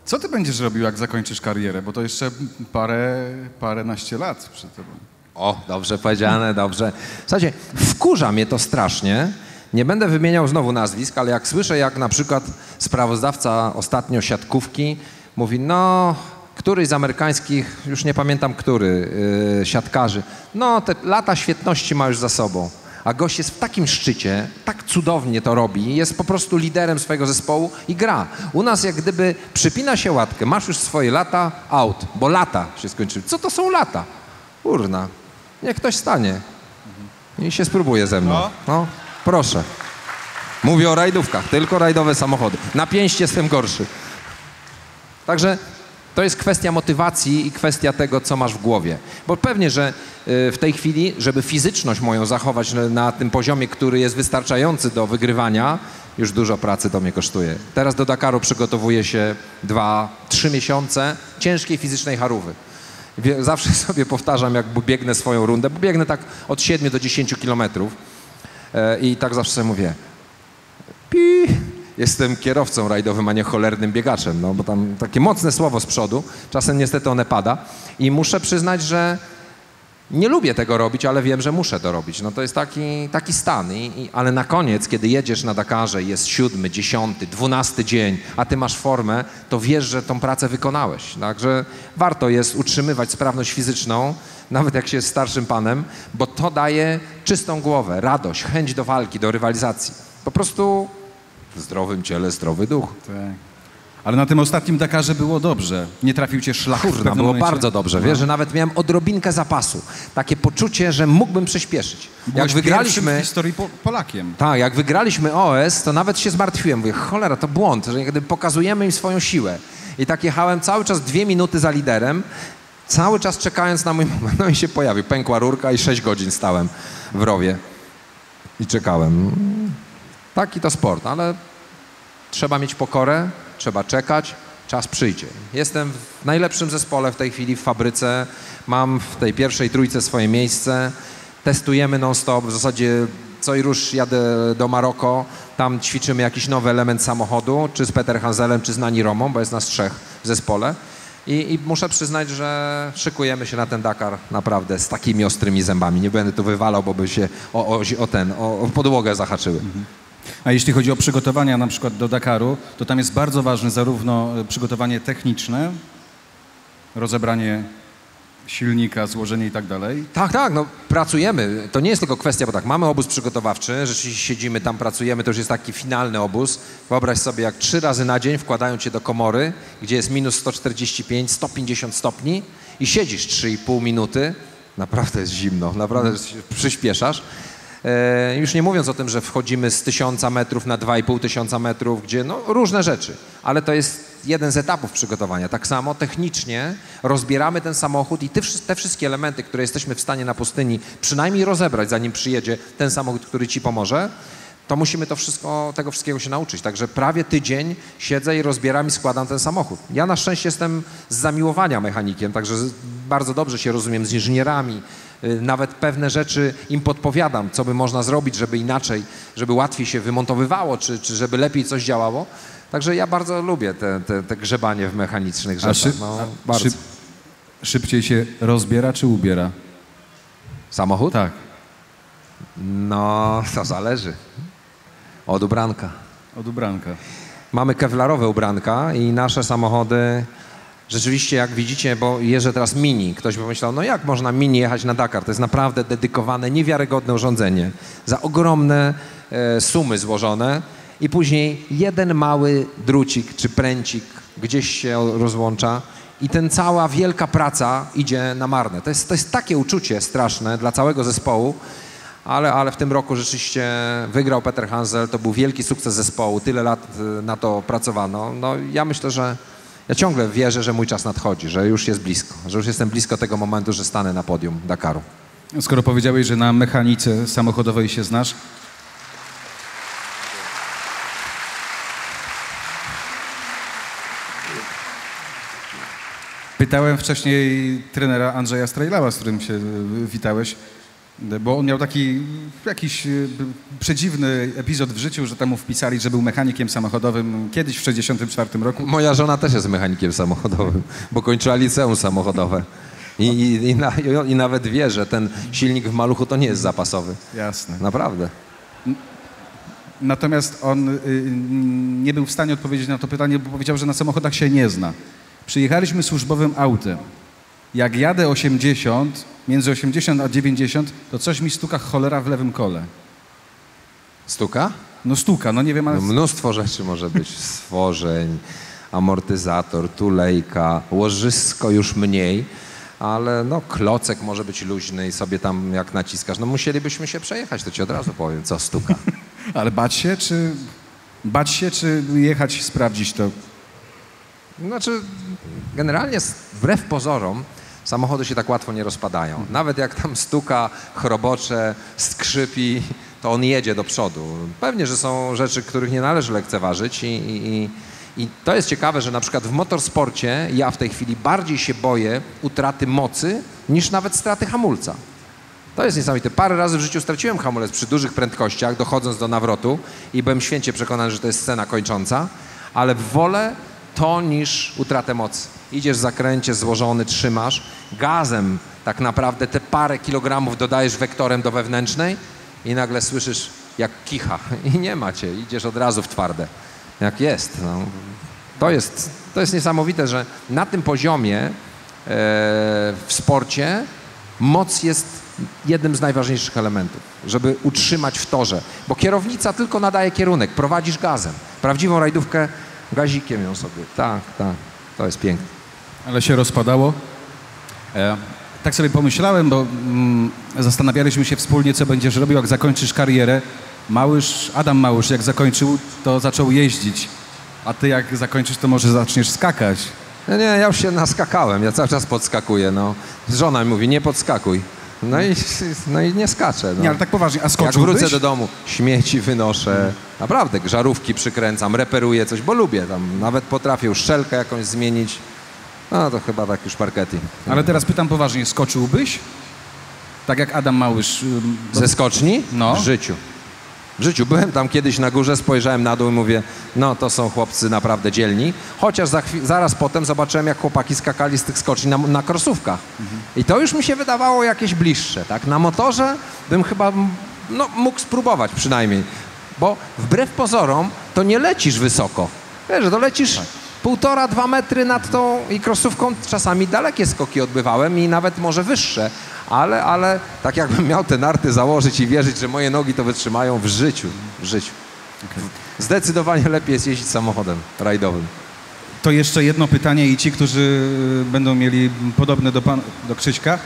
Co ty będziesz robił, jak zakończysz karierę? Bo to jeszcze parę, paręnaście lat przed tobą. O, dobrze powiedziane, dobrze. Słuchajcie, wkurza mnie to strasznie. Nie będę wymieniał znowu nazwisk, ale jak słyszę, jak na przykład sprawozdawca ostatnio siatkówki mówi, no, któryś z amerykańskich, już nie pamiętam który, yy, siatkarzy, no, te lata świetności ma już za sobą. A gość jest w takim szczycie, tak cudownie to robi, jest po prostu liderem swojego zespołu i gra. U nas jak gdyby przypina się łatkę, masz już swoje lata, out, bo lata się skończyły. Co to są lata? Urna. Niech ktoś stanie i się spróbuje ze mną. No, proszę. Mówię o rajdówkach, tylko rajdowe samochody. Na pięść jestem gorszy. Także to jest kwestia motywacji i kwestia tego, co masz w głowie. Bo pewnie, że y, w tej chwili, żeby fizyczność moją zachować na- tym poziomie, który jest wystarczający do wygrywania, już dużo pracy to mnie kosztuje. Teraz do Dakaru przygotowuję się dwa, trzy miesiące ciężkiej fizycznej harówy. Zawsze sobie powtarzam, jak biegnę swoją rundę, bo biegnę tak od 7 do 10 kilometrów e, i tak zawsze sobie mówię, pi, jestem kierowcą rajdowym, a nie cholernym biegaczem, no bo tam takie mocne słowo z przodu, czasem niestety one pada i muszę przyznać, że nie lubię tego robić, ale wiem, że muszę to robić. No to jest taki, taki stan. I, i, ale na koniec, kiedy jedziesz na Dakarze, jest siódmy, dziesiąty, dwunasty dzień, a ty masz formę, to wiesz, że tą pracę wykonałeś. Także warto jest utrzymywać sprawność fizyczną, nawet jak się jest starszym panem, bo to daje czystą głowę, radość, chęć do walki, do rywalizacji. Po prostu w zdrowym ciele zdrowy duch. Tak. Ale na tym ostatnim Dakarze było dobrze. Nie trafił cię szlak Kurna, było momencie? bardzo dobrze. Wiesz, że nawet miałem odrobinkę zapasu. Takie poczucie, że mógłbym przyspieszyć. Jak Byłeś wygraliśmy... pierwszym w historii po Polakiem. Tak, jak wygraliśmy OS, to nawet się zmartwiłem. Mówię, cholera, to błąd, że kiedy pokazujemy im swoją siłę. I tak jechałem cały czas dwie minuty za liderem, cały czas czekając na mój moment. No i się pojawił. Pękła rurka i sześć godzin stałem w rowie. I czekałem. Taki to sport, ale trzeba mieć pokorę, trzeba czekać, czas przyjdzie. Jestem w najlepszym zespole w tej chwili w fabryce, mam w tej pierwszej trójce swoje miejsce, testujemy non-stop, w zasadzie co i rusz jadę do Maroko, tam ćwiczymy jakiś nowy element samochodu, czy z Peter Hanselem, czy z Nani Romą, bo jest nas trzech w zespole. I, I muszę przyznać, że szykujemy się na ten Dakar naprawdę z takimi ostrymi zębami. Nie będę tu wywalał, bo by się o, o, o ten, o, o podłogę zahaczyły. A jeśli chodzi o przygotowania na przykład do Dakaru, to tam jest bardzo ważne zarówno e, przygotowanie techniczne, rozebranie silnika, złożenie i tak dalej. Tak, tak, no pracujemy. To nie jest tylko kwestia, bo tak, mamy obóz przygotowawczy, rzeczywiście siedzimy tam, pracujemy, to już jest taki finalny obóz. Wyobraź sobie, jak trzy razy na dzień wkładają cię do komory, gdzie jest minus 145, 150 stopni i siedzisz 3,5 minuty. Naprawdę jest zimno, naprawdę się przyspieszasz. E, już nie mówiąc o tym, że wchodzimy z 1000 metrów na 2,5 tysiąca metrów, gdzie no różne rzeczy, ale to jest jeden z etapów przygotowania. Tak samo technicznie rozbieramy ten samochód i te, te wszystkie elementy, które jesteśmy w stanie na pustyni przynajmniej rozebrać, zanim przyjedzie ten samochód, który ci pomoże, to musimy to wszystko, tego wszystkiego się nauczyć. Także prawie tydzień siedzę i rozbieram i składam ten samochód. Ja na szczęście jestem z zamiłowania mechanikiem, także bardzo dobrze się rozumiem z inżynierami. Y, Nawet pewne rzeczy im podpowiadam, co by można zrobić, żeby inaczej, żeby łatwiej się wymontowywało, czy, czy żeby lepiej coś działało. Także ja bardzo lubię te, te, te grzebanie w mechanicznych rzeczach. szyb- no, bardzo. szyb- szybciej się rozbiera czy ubiera? Samochód? Tak. No, to zależy. Od ubranka. Od ubranka. Mamy kewlarowe ubranka i nasze samochody rzeczywiście, jak widzicie, bo jeżdżę teraz mini. Ktoś by pomyślał, no jak można mini jechać na Dakar? To jest naprawdę dedykowane, niewiarygodne urządzenie. Za ogromne e, sumy złożone i później jeden mały drucik czy pręcik gdzieś się rozłącza i ten cała wielka praca idzie na marne. To jest, to jest takie uczucie straszne dla całego zespołu, ale, ale w tym roku rzeczywiście wygrał Peter Hansel, to był wielki sukces zespołu, tyle lat y, na to pracowano. No ja myślę, że ja ciągle wierzę, że mój czas nadchodzi, że już jest blisko, że już jestem blisko tego momentu, że stanę na podium Dakaru. Skoro powiedziałeś, że na mechanice samochodowej się znasz, pytałem wcześniej trenera Andrzeja Strajlała, z którym się y, witałeś, bo on miał taki jakiś y, przedziwny epizod w życiu, że tam mu wpisali, że był mechanikiem samochodowym kiedyś w 1964 roku. Moja żona też jest mechanikiem samochodowym, bo kończyła liceum samochodowe. I, i, i, na, I nawet wie, że ten silnik w maluchu to nie jest zapasowy. Jasne. Naprawdę. Natomiast on y, nie był w stanie odpowiedzieć na to pytanie, bo powiedział, że na samochodach się nie zna. Przyjechaliśmy służbowym autem. Jak jadę 80, między 80 a 90, to coś mi stuka cholera w lewym kole. Stuka? No stuka, no nie wiem, ale... No, mnóstwo rzeczy może być. Stworzeń, amortyzator, tulejka, łożysko już mniej, ale no klocek może być luźny i sobie tam jak naciskasz. No musielibyśmy się przejechać, to ci od razu powiem, co stuka. Ale bać się, czy... Bać się, czy jechać, sprawdzić to? Znaczy, generalnie wbrew pozorom samochody się tak łatwo nie rozpadają. Nawet jak tam stuka, chrobocze, skrzypi, to on jedzie do przodu. Pewnie, że są rzeczy, których nie należy lekceważyć i, i, i, i to jest ciekawe, że na przykład w motorsporcie ja w tej chwili bardziej się boję utraty mocy niż nawet straty hamulca. To jest niesamowite. Parę razy w życiu straciłem hamulec przy dużych prędkościach, dochodząc do nawrotu i byłem święcie przekonany, że to jest scena kończąca, ale wolę to niż utratę mocy. Idziesz w zakręcie złożony, trzymasz, gazem tak naprawdę te parę kilogramów dodajesz wektorem do wewnętrznej i nagle słyszysz jak kicha i nie ma cię, idziesz od razu w twarde. Jak jest. No. To jest, to jest niesamowite, że na tym poziomie e, w sporcie moc jest jednym z najważniejszych elementów, żeby utrzymać w torze, bo kierownica tylko nadaje kierunek, prowadzisz gazem. Prawdziwą rajdówkę gazikiem ją sobie. Tak, tak, to jest piękne. Ale się rozpadało. E, tak sobie pomyślałem, bo mm, zastanawialiśmy się wspólnie, co będziesz robił, jak zakończysz karierę. Małysz, Adam Małysz, jak zakończył, to zaczął jeździć. A ty jak zakończysz, to może zaczniesz skakać. No nie, ja już się naskakałem, ja cały czas podskakuję, no. Żona mi mówi, nie podskakuj. No i, no i nie skaczę. No. Nie, ale tak poważnie, a Jak wrócę do domu, śmieci wynoszę, naprawdę żarówki przykręcam, reperuję coś, bo lubię tam, nawet potrafię szczelkę jakąś zmienić. No to chyba tak już parkety. Ale teraz pytam poważnie, skoczyłbyś? Tak jak Adam Małysz. Ze skoczni? No. W życiu. W życiu. Byłem tam kiedyś na górze, spojrzałem na dół i mówię, no to są chłopcy naprawdę dzielni. Chociaż za zaraz potem zobaczyłem, jak chłopaki skakali z tych skoczni na, na korsówkach. I to już mi się wydawało jakieś bliższe, tak? Na motorze bym chyba no, mógł spróbować przynajmniej. Bo wbrew pozorom to nie lecisz wysoko. Wiesz, to lecisz półtora, dwa metry nad tą i krosówką czasami dalekie skoki odbywałem i nawet może wyższe, ale, ale tak jakbym miał te narty założyć i wierzyć, że moje nogi to wytrzymają w życiu, w życiu. Zdecydowanie lepiej jest jeździć samochodem rajdowym. To jeszcze jedno pytanie i ci, którzy będą mieli podobne do, pan, do Krzyśka,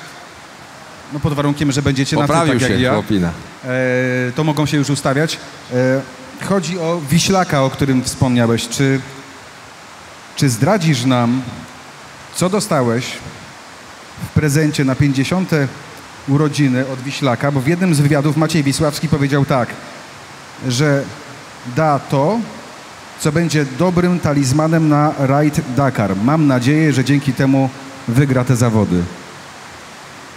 no pod warunkiem, że będziecie na Poprawił tak się jak ja, e, to mogą się już ustawiać. E, chodzi o Wiślaka, o którym wspomniałeś. Czy, czy zdradzisz nam, co dostałeś w prezencie na 50. urodziny od Wiślaka? Bo w jednym z wywiadów Maciej Wisławski powiedział tak, że da to, co będzie dobrym talizmanem na rajd Dakar. Mam nadzieję, że dzięki temu wygra te zawody.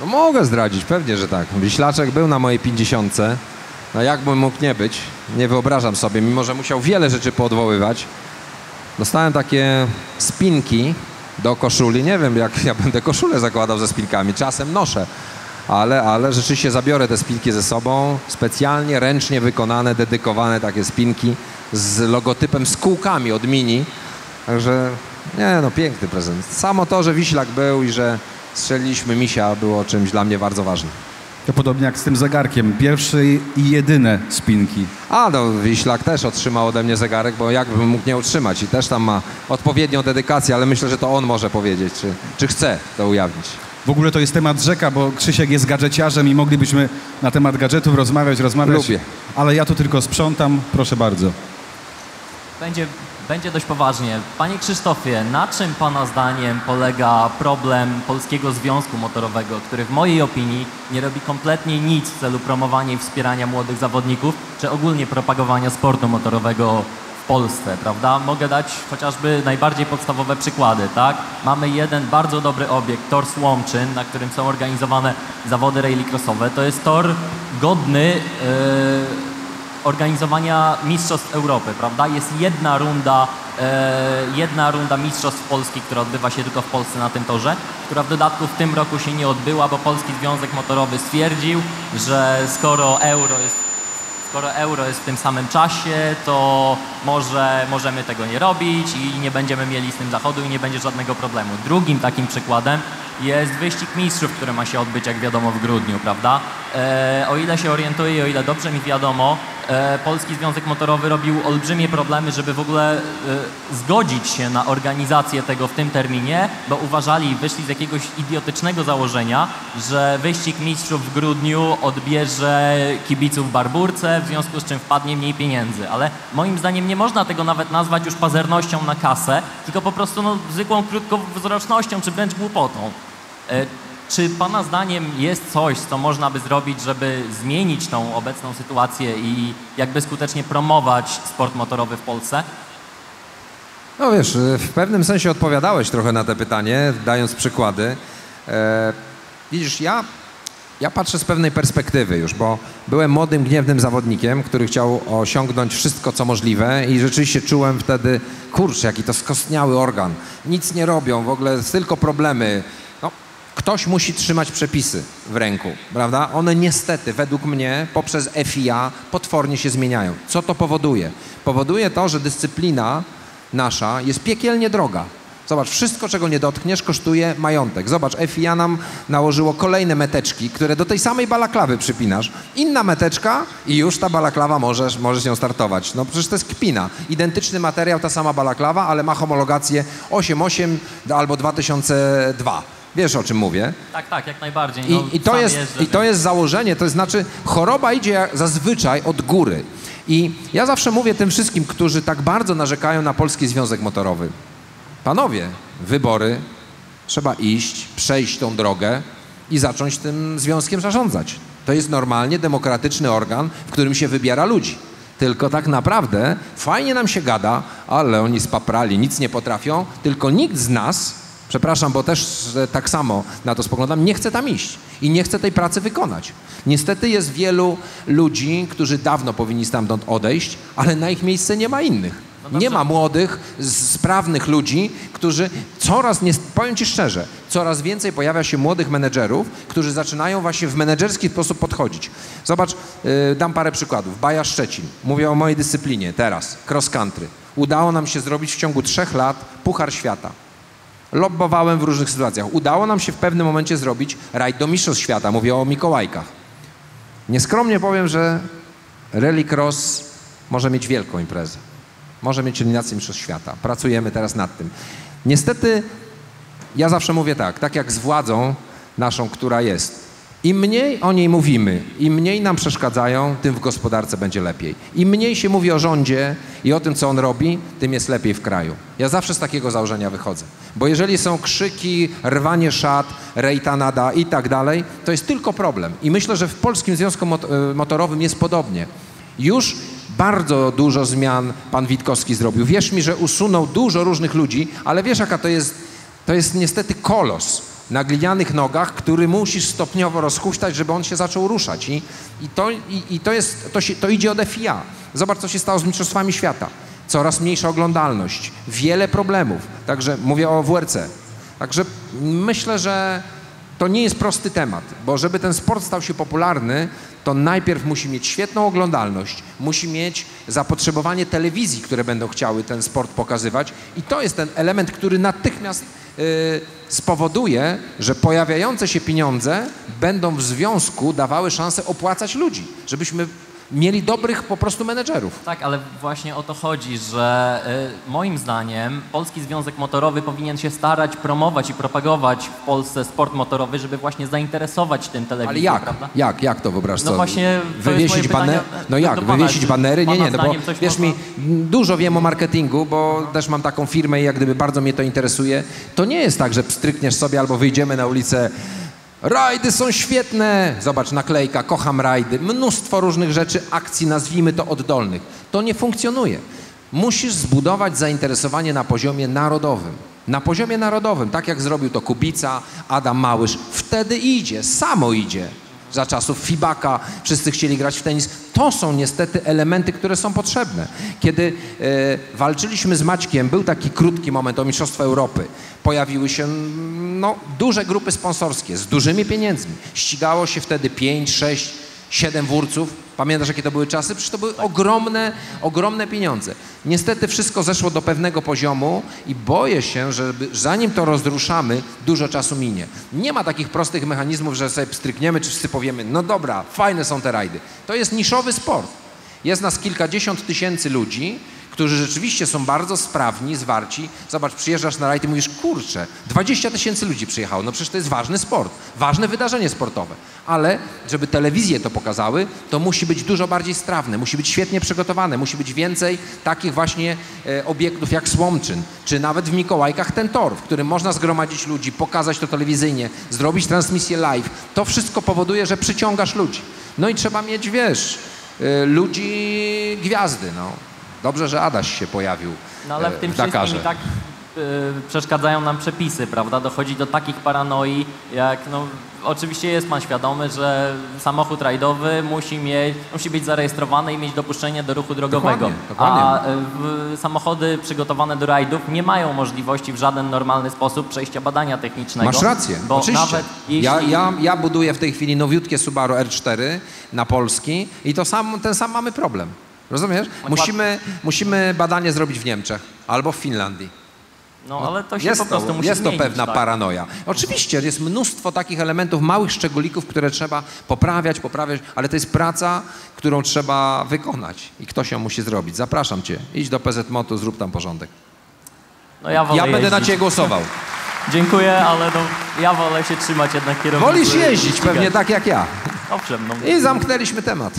No mogę zdradzić, pewnie, że tak. Wiślaczek był na mojej pięćdziesiątce. No jakbym mógł nie być? Nie wyobrażam sobie, mimo że musiał wiele rzeczy poodwoływać. Dostałem takie spinki do koszuli. Nie wiem, jak ja będę koszulę zakładał ze spinkami. Czasem noszę. Ale, ale rzeczywiście zabiorę te spinki ze sobą. Specjalnie, ręcznie wykonane, dedykowane takie spinki z logotypem, z kółkami od Mini. Także nie no, piękny prezent. Samo to, że Wiślak był i że strzeliliśmy misia było czymś dla mnie bardzo ważnym. To podobnie jak z tym zegarkiem. Pierwsze i jedyne spinki. A no, Wiślak też otrzymał ode mnie zegarek, bo jakbym mógł nie utrzymać i też tam ma odpowiednią dedykację, ale myślę, że to on może powiedzieć, czy, czy chce to ujawnić. W ogóle to jest temat rzeka, bo Krzysiek jest gadżeciarzem i moglibyśmy na temat gadżetów rozmawiać, rozmawiać. Lubię. Ale ja tu tylko sprzątam. Proszę bardzo. Będzie, będzie dość poważnie. Panie Krzysztofie, na czym Pana zdaniem polega problem Polskiego Związku Motorowego, który w mojej opinii nie robi kompletnie nic w celu promowania i wspierania młodych zawodników, czy ogólnie propagowania sportu motorowego w Polsce, prawda? Mogę dać chociażby najbardziej podstawowe przykłady, tak? Mamy jeden bardzo dobry obiekt, tor Słomczyn, na którym są organizowane zawody rallycrossowe. To jest tor godny... Yy, organizowania Mistrzostw Europy, prawda? Jest jedna runda, e, jedna runda Mistrzostw Polski, która odbywa się tylko w Polsce na tym torze, która w dodatku w tym roku się nie odbyła, bo Polski Związek Motorowy stwierdził, że skoro euro jest skoro euro jest w tym samym czasie, to może możemy tego nie robić i nie będziemy mieli z tym zachodu i nie będzie żadnego problemu. Drugim takim przykładem jest wyścig mistrzów, który ma się odbyć, jak wiadomo, w grudniu, prawda? E, o ile się orientuję i o ile dobrze mi wiadomo, Polski Związek Motorowy robił olbrzymie problemy, żeby w ogóle e, zgodzić się na organizację tego w tym terminie, bo uważali, wyszli z jakiegoś idiotycznego założenia, że wyścig mistrzów w grudniu odbierze kibiców Barburce, w związku z czym wpadnie mniej pieniędzy. Ale moim zdaniem nie można tego nawet nazwać już pazernością na kasę, tylko po prostu no, zwykłą krótkowzrocznością czy wręcz głupotą. Czy Pana zdaniem jest coś, co można by zrobić, żeby zmienić tą obecną sytuację i jakby skutecznie promować sport motorowy w Polsce? No wiesz, y, w pewnym sensie odpowiadałeś trochę na te pytanie, dając przykłady. E, widzisz, ja, ja patrzę z pewnej perspektywy już, bo byłem młodym, gniewnym zawodnikiem, który chciał osiągnąć wszystko, co możliwe i rzeczywiście czułem wtedy, kurczę, jaki to skostniały organ. Nic nie robią, w ogóle tylko problemy. Ktoś musi trzymać przepisy w ręku, prawda? One niestety, według mnie, poprzez FIA potwornie się zmieniają. Co to powoduje? Powoduje to, że dyscyplina nasza jest piekielnie droga. Zobacz, wszystko, czego nie dotkniesz, kosztuje majątek. Zobacz, FIA nam nałożyło kolejne meteczki, które do tej samej balaklawy przypinasz. Inna meteczka i już ta balaklawa możesz, możesz ją startować. No przecież to jest kpina. Identyczny materiał, ta sama balaklawa, ale ma homologację 8.8 albo 2002. Wiesz, o czym mówię? Tak, tak, jak najbardziej. I, No, i, to sam jest, jeżdżę, I to jest założenie, to znaczy choroba idzie zazwyczaj od góry. I ja zawsze mówię tym wszystkim, którzy tak bardzo narzekają na Polski Związek Motorowy. Panowie, wybory, trzeba iść, przejść tą drogę i zacząć tym związkiem zarządzać. To jest normalnie demokratyczny organ, w którym się wybiera ludzi. Tylko tak naprawdę fajnie nam się gada, ale oni spaprali, nic nie potrafią, tylko nikt z nas, przepraszam, bo też tak samo na to spoglądam, nie chce tam iść i nie chce tej pracy wykonać. Niestety jest wielu ludzi, którzy dawno powinni stamtąd odejść, ale na ich miejsce nie ma innych. Nie ma młodych, sprawnych ludzi, którzy coraz, nie, powiem Ci szczerze, coraz więcej pojawia się młodych menedżerów, którzy zaczynają właśnie w menedżerski sposób podchodzić. Zobacz, y, dam parę przykładów. Baja Szczecin. Mówię o mojej dyscyplinie teraz, cross country. Udało nam się zrobić w ciągu trzech lat Puchar Świata. Lobbowałem w różnych sytuacjach. Udało nam się w pewnym momencie zrobić rajd do Mistrzostw Świata. Mówię o Mikołajkach. Nieskromnie powiem, że Rally Cross może mieć wielką imprezę. Może mieć eliminację Mistrzostw Świata. Pracujemy teraz nad tym. Niestety, ja zawsze mówię tak, tak jak z władzą naszą, która jest. Im mniej o niej mówimy, im mniej nam przeszkadzają, tym w gospodarce będzie lepiej. Im mniej się mówi o rządzie i o tym, co on robi, tym jest lepiej w kraju. Ja zawsze z takiego założenia wychodzę. Bo jeżeli są krzyki, rwanie szat, rejtanada i tak dalej, to jest tylko problem. I myślę, że w Polskim Związku e, Motorowym jest podobnie. Już bardzo dużo zmian pan Witkowski zrobił. Wierz mi, że usunął dużo różnych ludzi, ale wiesz, jaka to jest, to jest niestety kolos na glinianych nogach, który musisz stopniowo rozhuśtać, żeby on się zaczął ruszać. I, i, to, i, i to, jest, to, się, to idzie od FIA. Zobacz, co się stało z Mistrzostwami Świata. Coraz mniejsza oglądalność, wiele problemów. Także mówię o WRC. Także myślę, że to nie jest prosty temat, bo żeby ten sport stał się popularny, to najpierw musi mieć świetną oglądalność, musi mieć zapotrzebowanie telewizji, które będą chciały ten sport pokazywać. I to jest ten element, który natychmiast y, spowoduje, że pojawiające się pieniądze będą w związku dawały szansę opłacać ludzi, żebyśmy mieli dobrych po prostu menedżerów. Tak, ale właśnie o to chodzi, że y, moim zdaniem Polski Związek Motorowy powinien się starać promować i propagować w Polsce sport motorowy, żeby właśnie zainteresować tym telewizję, Ale jak? prawda? Jak? Jak to wyobraź No sobie? właśnie, to jest Wywiesić moje baner? pytanie No jak? pana. Wywiesić banery? Nie, nie, no bo wiesz można- mi, dużo wiem o marketingu, bo też mam taką firmę i jak gdyby bardzo mnie to interesuje. To nie jest tak, że pstrykniesz sobie albo wyjdziemy na ulicę Rajdy są świetne! Zobacz, naklejka, kocham rajdy. Mnóstwo różnych rzeczy, akcji, nazwijmy to oddolnych. To nie funkcjonuje. Musisz zbudować zainteresowanie na poziomie narodowym. Na poziomie narodowym, tak jak zrobił to Kubica, Adam Małysz. Wtedy idzie, samo idzie. Za czasów Fibaka wszyscy chcieli grać w tenis. To są niestety elementy, które są potrzebne. Kiedy e, walczyliśmy z Maćkiem, był taki krótki moment o Mistrzostwa Europy. Pojawiły się no, duże grupy sponsorskie z dużymi pieniędzmi. Ścigało się wtedy 5, 6, 7 wórców. Pamiętasz, jakie to były czasy? Przecież to były ogromne, ogromne pieniądze. Niestety wszystko zeszło do pewnego poziomu i boję się, że zanim to rozruszamy, dużo czasu minie. Nie ma takich prostych mechanizmów, że sobie pstrykniemy, czy wszyscy powiemy, no dobra, fajne są te rajdy. To jest niszowy sport. Jest nas kilkadziesiąt tysięcy ludzi, którzy rzeczywiście są bardzo sprawni, zwarci. Zobacz, przyjeżdżasz na rajd i mówisz, kurczę, 20 tysięcy ludzi przyjechało. No przecież to jest ważny sport, ważne wydarzenie sportowe. Ale żeby telewizje to pokazały, to musi być dużo bardziej strawne, musi być świetnie przygotowane, musi być więcej takich właśnie e, obiektów jak Słomczyn, czy nawet w Mikołajkach ten tor, w którym można zgromadzić ludzi, pokazać to telewizyjnie, zrobić transmisję live. To wszystko powoduje, że przyciągasz ludzi. No i trzeba mieć, wiesz, e, ludzi gwiazdy, no. Dobrze, że Adaś się pojawił No ale w e, tym w Dakarze. wszystkim i tak y, przeszkadzają nam przepisy, prawda? Dochodzi do takich paranoi, jak no, oczywiście jest pan świadomy, że samochód rajdowy musi, mieć, musi być zarejestrowany i mieć dopuszczenie do ruchu drogowego. Dokładnie, dokładnie. A y, w, samochody przygotowane do rajdów nie mają możliwości w żaden normalny sposób przejścia badania technicznego. Masz rację, bo oczywiście. Nawet jeśli... ja, ja, ja buduję w tej chwili nowiutkie Subaru R4 na Polski i to sam, ten sam mamy problem. Rozumiesz? Musimy, musimy badanie zrobić w Niemczech albo w Finlandii. No ale to się Jest po prostu to, musi jest to zmienić, pewna tak. paranoja. Oczywiście jest mnóstwo takich elementów, małych szczególików, które trzeba poprawiać, poprawiać, ale to jest praca, którą trzeba wykonać i ktoś ją musi zrobić. Zapraszam cię, idź do PZ Moto, zrób tam porządek. No ja wolę Ja będę na ciebie głosował. Dziękuję, ale no, ja wolę się trzymać jednak kierownicy. Wolisz jeździć, pewnie tak jak ja. Owszem, no. I zamknęliśmy temat.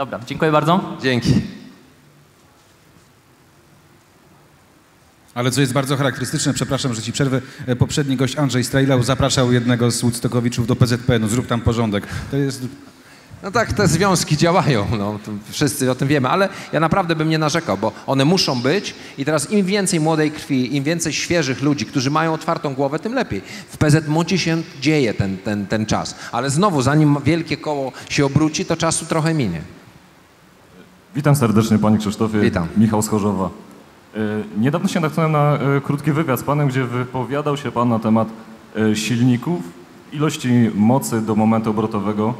Dobra, dziękuję bardzo. Dzięki. Ale co jest bardzo charakterystyczne, przepraszam, że ci przerwę, e, poprzedni gość Andrzej Strejlał zapraszał jednego z Woodstockowiczów do PZPN-u, zrób tam porządek. To jest... No tak, te związki działają, no, wszyscy o tym wiemy, ale ja naprawdę bym nie narzekał, bo one muszą być i teraz im więcej młodej krwi, im więcej świeżych ludzi, którzy mają otwartą głowę, tym lepiej. W PZMUcie się dzieje ten, ten, ten czas, ale znowu, zanim wielkie koło się obróci, to czasu trochę minie. Witam serdecznie Panie Krzysztofie. Witam. Michał Schorzowa. Y, Niedawno się natknąłem na y, krótki wywiad z Panem, gdzie wypowiadał się Pan na temat y, silników, ilości mocy do momentu obrotowego.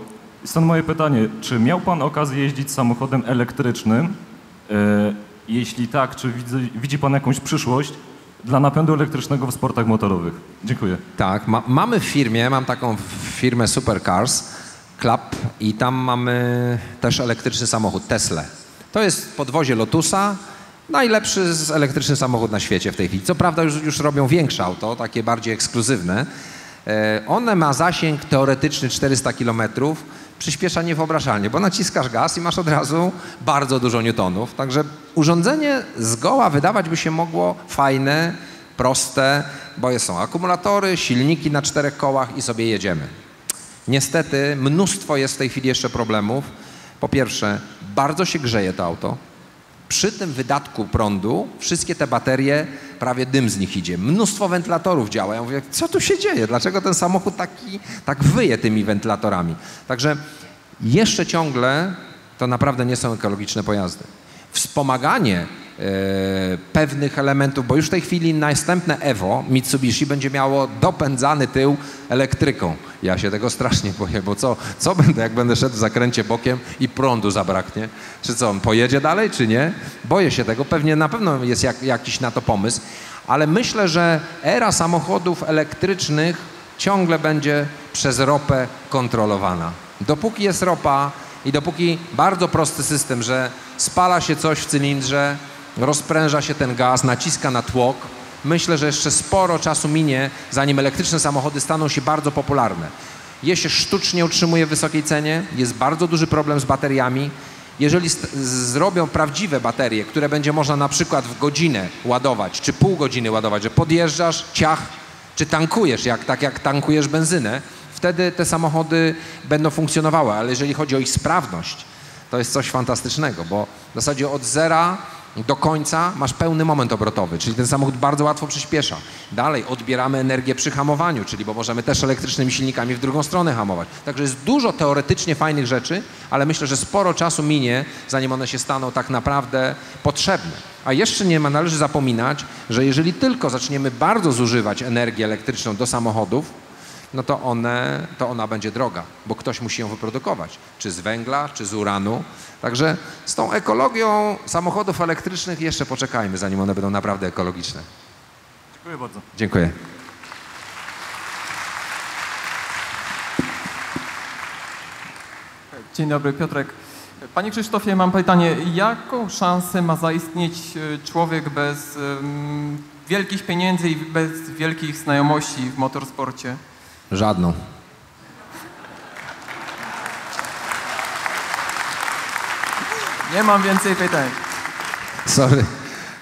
I stąd moje pytanie, czy miał Pan okazję jeździć samochodem elektrycznym? Jeśli tak, czy widzi, widzi Pan jakąś przyszłość dla napędu elektrycznego w sportach motorowych? Dziękuję. Tak, ma, mamy w firmie, mam taką firmę Supercars Club i tam mamy też elektryczny samochód Tesla. To jest podwozie Lotusa, najlepszy elektryczny samochód na świecie w tej chwili. Co prawda już, już robią większe auto, takie bardziej ekskluzywne. E, one ma zasięg teoretyczny 400 km, przyspiesza niewyobrażalnie, bo naciskasz gaz i masz od razu bardzo dużo newtonów. Także urządzenie zgoła wydawać by się mogło fajne, proste, bo są akumulatory, silniki na czterech kołach i sobie jedziemy. Niestety mnóstwo jest w tej chwili jeszcze problemów. Po pierwsze, bardzo się grzeje to auto. Przy tym wydatku prądu wszystkie te baterie, prawie dym z nich idzie. Mnóstwo wentylatorów działa. Ja mówię, co tu się dzieje? Dlaczego ten samochód taki, tak wyje tymi wentylatorami? Także jeszcze ciągle to naprawdę nie są ekologiczne pojazdy. Wspomaganie pewnych elementów, bo już w tej chwili następne Evo Mitsubishi będzie miało dopędzany tył elektryką. Ja się tego strasznie boję, bo co, co będę, jak będę szedł w zakręcie bokiem i prądu zabraknie? Czy co, on pojedzie dalej, czy nie? Boję się tego. Pewnie na pewno jest jak, jakiś na to pomysł, ale myślę, że era samochodów elektrycznych ciągle będzie przez ropę kontrolowana. Dopóki jest ropa i dopóki bardzo prosty system, że spala się coś w cylindrze, rozpręża się ten gaz, naciska na tłok, myślę, że jeszcze sporo czasu minie, zanim elektryczne samochody staną się bardzo popularne. Je się sztucznie utrzymuje w wysokiej cenie, jest bardzo duży problem z bateriami. Jeżeli zrobią prawdziwe baterie, które będzie można na przykład w godzinę ładować, czy pół godziny ładować, że podjeżdżasz, ciach, czy tankujesz, jak, tak jak tankujesz benzynę, wtedy te samochody będą funkcjonowały, ale jeżeli chodzi o ich sprawność, to jest coś fantastycznego, bo w zasadzie od zera do końca masz pełny moment obrotowy, czyli ten samochód bardzo łatwo przyspiesza. Dalej odbieramy energię przy hamowaniu, czyli bo możemy też elektrycznymi silnikami w drugą stronę hamować. Także jest dużo teoretycznie fajnych rzeczy, ale myślę, że sporo czasu minie, zanim one się staną tak naprawdę potrzebne. A jeszcze nie ma, należy zapominać, że jeżeli tylko zaczniemy bardzo zużywać energię elektryczną do samochodów, no to, one, to ona będzie droga, bo ktoś musi ją wyprodukować, czy z węgla, czy z uranu. Także z tą ekologią samochodów elektrycznych jeszcze poczekajmy, zanim one będą naprawdę ekologiczne. Dziękuję bardzo. Dziękuję. Dzień dobry, Piotrek. Panie Krzysztofie, mam pytanie. Jaką szansę ma zaistnieć e, człowiek bez em, wielkich pieniędzy i bez wielkich znajomości w motorsporcie? Żadną. Nie mam więcej pytań. Sorry,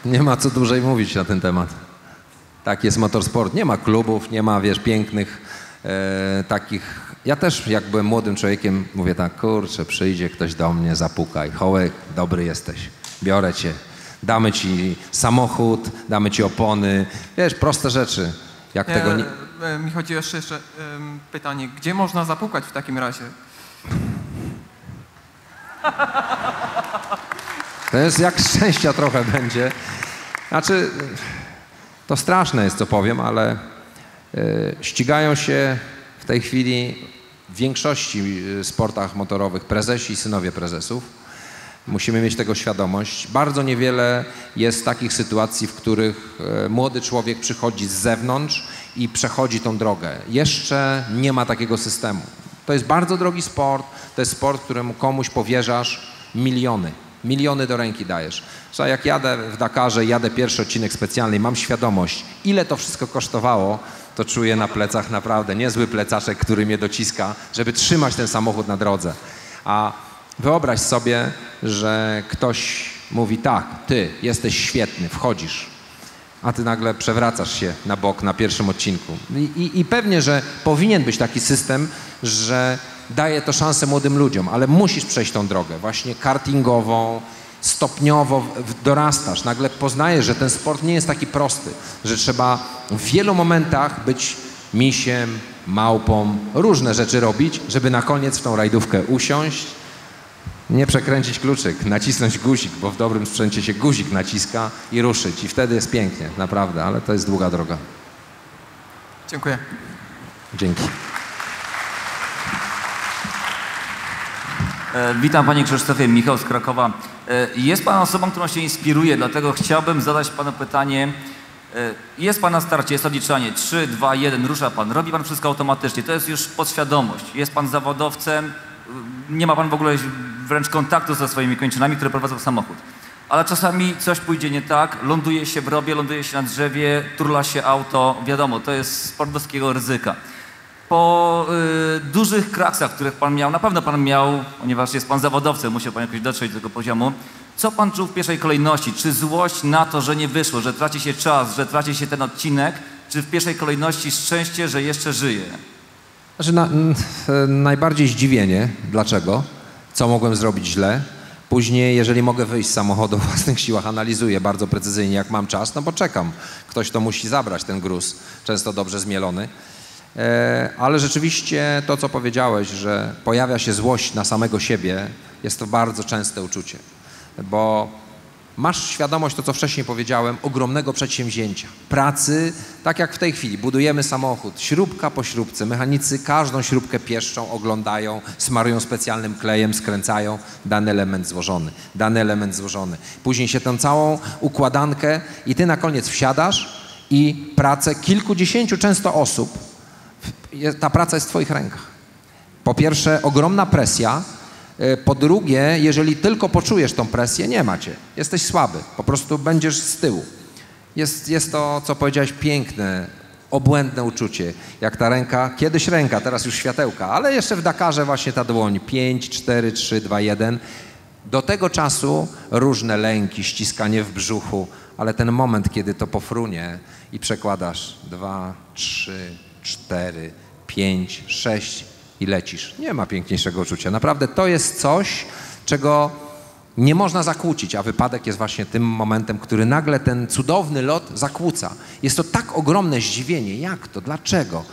nie ma co dłużej mówić na ten temat. Tak jest motorsport. Nie ma klubów, nie ma, wiesz, pięknych e, takich. Ja też, jak byłem młodym człowiekiem, mówię tak, kurczę, przyjdzie ktoś do mnie, zapukaj. Hołek, dobry jesteś, biorę cię. Damy ci samochód, damy ci opony. Wiesz, proste rzeczy. Jak tego nie... E, mi chodzi jeszcze, jeszcze pytanie. Gdzie można zapukać w takim razie? To jest jak szczęścia trochę będzie. Znaczy, to straszne jest, co powiem, ale y, ścigają się w tej chwili w większości y, sportach motorowych prezesi i synowie prezesów. Musimy mieć tego świadomość. Bardzo niewiele jest takich sytuacji, w których e, młody człowiek przychodzi z zewnątrz i przechodzi tą drogę. Jeszcze nie ma takiego systemu. To jest bardzo drogi sport, to jest sport, któremu komuś powierzasz miliony. Miliony do ręki dajesz. Słuchaj, jak jadę w Dakarze, jadę pierwszy odcinek specjalny mam świadomość, ile to wszystko kosztowało, to czuję na plecach naprawdę niezły plecaczek, który mnie dociska, żeby trzymać ten samochód na drodze. A Wyobraź sobie, że ktoś mówi tak, ty jesteś świetny, wchodzisz, a ty nagle przewracasz się na bok na pierwszym odcinku. I, i, I pewnie, że powinien być taki system, że daje to szansę młodym ludziom, ale musisz przejść tą drogę właśnie kartingową, stopniowo dorastasz, nagle poznajesz, że ten sport nie jest taki prosty, że trzeba w wielu momentach być misiem, małpą, różne rzeczy robić, żeby na koniec w tą rajdówkę usiąść, Nie przekręcić kluczyk, nacisnąć guzik, bo w dobrym sprzęcie się guzik naciska i ruszyć. I wtedy jest pięknie, naprawdę, ale to jest długa droga. Dziękuję. Dzięki. E, Witam Panie Krzysztofie, Michał z Krakowa. E, Jest Pan osobą, którą się inspiruje, dlatego chciałbym zadać Panu pytanie. E, Jest Pan na starcie, jest odliczanie 3, 2, 1, rusza Pan, robi Pan wszystko automatycznie, to jest już podświadomość. Jest Pan zawodowcem, nie ma Pan w ogóle wręcz kontaktu ze swoimi kończynami, które prowadzą samochód. Ale czasami coś pójdzie nie tak, ląduje się w robie, ląduje się na drzewie, turla się auto, wiadomo, to jest sport ryzyka. Po y, dużych kraksach, których Pan miał, na pewno Pan miał, ponieważ jest Pan zawodowcem, musiał Pan jakoś dotrzeć do tego poziomu. Co Pan czuł w pierwszej kolejności? Czy złość na to, że nie wyszło, że traci się czas, że traci się ten odcinek, czy w pierwszej kolejności szczęście, że jeszcze żyje? Znaczy, na, najbardziej zdziwienie. Dlaczego? Co mogłem zrobić źle? Później, jeżeli mogę wyjść z samochodu o własnych siłach, analizuję bardzo precyzyjnie, jak mam czas, no bo czekam. Ktoś to musi zabrać, ten gruz, często dobrze zmielony. E, ale rzeczywiście to, co powiedziałeś, że pojawia się złość na samego siebie, jest to bardzo częste uczucie. Bo masz świadomość, to co wcześniej powiedziałem, ogromnego przedsięwzięcia. Pracy, tak jak w tej chwili, budujemy samochód, śrubka po śrubce, mechanicy każdą śrubkę pieszczą, oglądają, smarują specjalnym klejem, skręcają dany element złożony, dany element złożony. Później się tę całą układankę i ty na koniec wsiadasz i pracę kilkudziesięciu często osób, ta praca jest w twoich rękach. Po pierwsze, ogromna presja. E, Po drugie, jeżeli tylko poczujesz tą presję, nie macie. Jesteś słaby. Po prostu będziesz z tyłu. Jest, jest to, co powiedziałeś, piękne, obłędne uczucie. Jak ta ręka, kiedyś ręka, teraz już światełka, ale jeszcze w Dakarze właśnie ta dłoń. 5, 4, 3, 2, 1. Do tego czasu różne lęki, ściskanie w brzuchu, ale ten moment, kiedy to pofrunie i przekładasz 2, 3, 4, 5, 6 i lecisz. Nie ma piękniejszego uczucia. Naprawdę to jest coś, czego nie można zakłócić, a wypadek jest właśnie tym momentem, który nagle ten cudowny lot zakłóca. Jest to tak ogromne zdziwienie. Jak to? Dlaczego?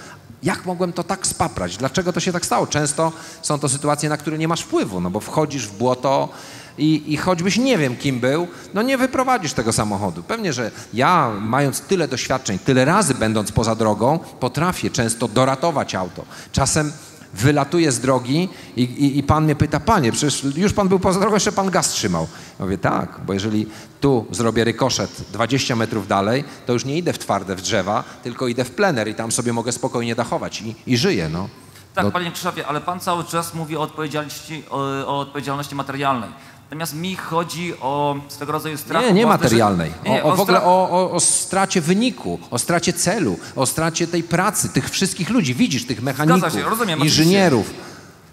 Jak mogłem to tak spaprać? Dlaczego to się tak stało? Często są to sytuacje, na które nie masz wpływu, no bo wchodzisz w błoto i, i choćbyś nie wiem kim był, no nie wyprowadzisz tego samochodu. Pewnie, że ja mając tyle doświadczeń, tyle razy będąc poza drogą, potrafię często doratować auto. Czasem wylatuję z drogi i, i, i pan mnie pyta, panie, przecież już pan był poza drogą, jeszcze pan gaz trzymał. Ja mówię, tak, bo jeżeli tu zrobię rykoszet 20 metrów dalej, to już nie idę w twarde w drzewa, tylko idę w plener i tam sobie mogę spokojnie dachować i, i żyję, no. Tak, No- panie Krzysztofie, ale pan cały czas mówi o odpowiedzialności, o, o odpowiedzialności materialnej. Natomiast mi chodzi o swego rodzaju strach. Nie, nie własny, że- materialnej. Nie, nie, O, o w ogóle o, o, stracie wyniku, o stracie celu, o stracie tej pracy, tych wszystkich ludzi. Widzisz, tych mechaników, się, rozumiem, inżynierów.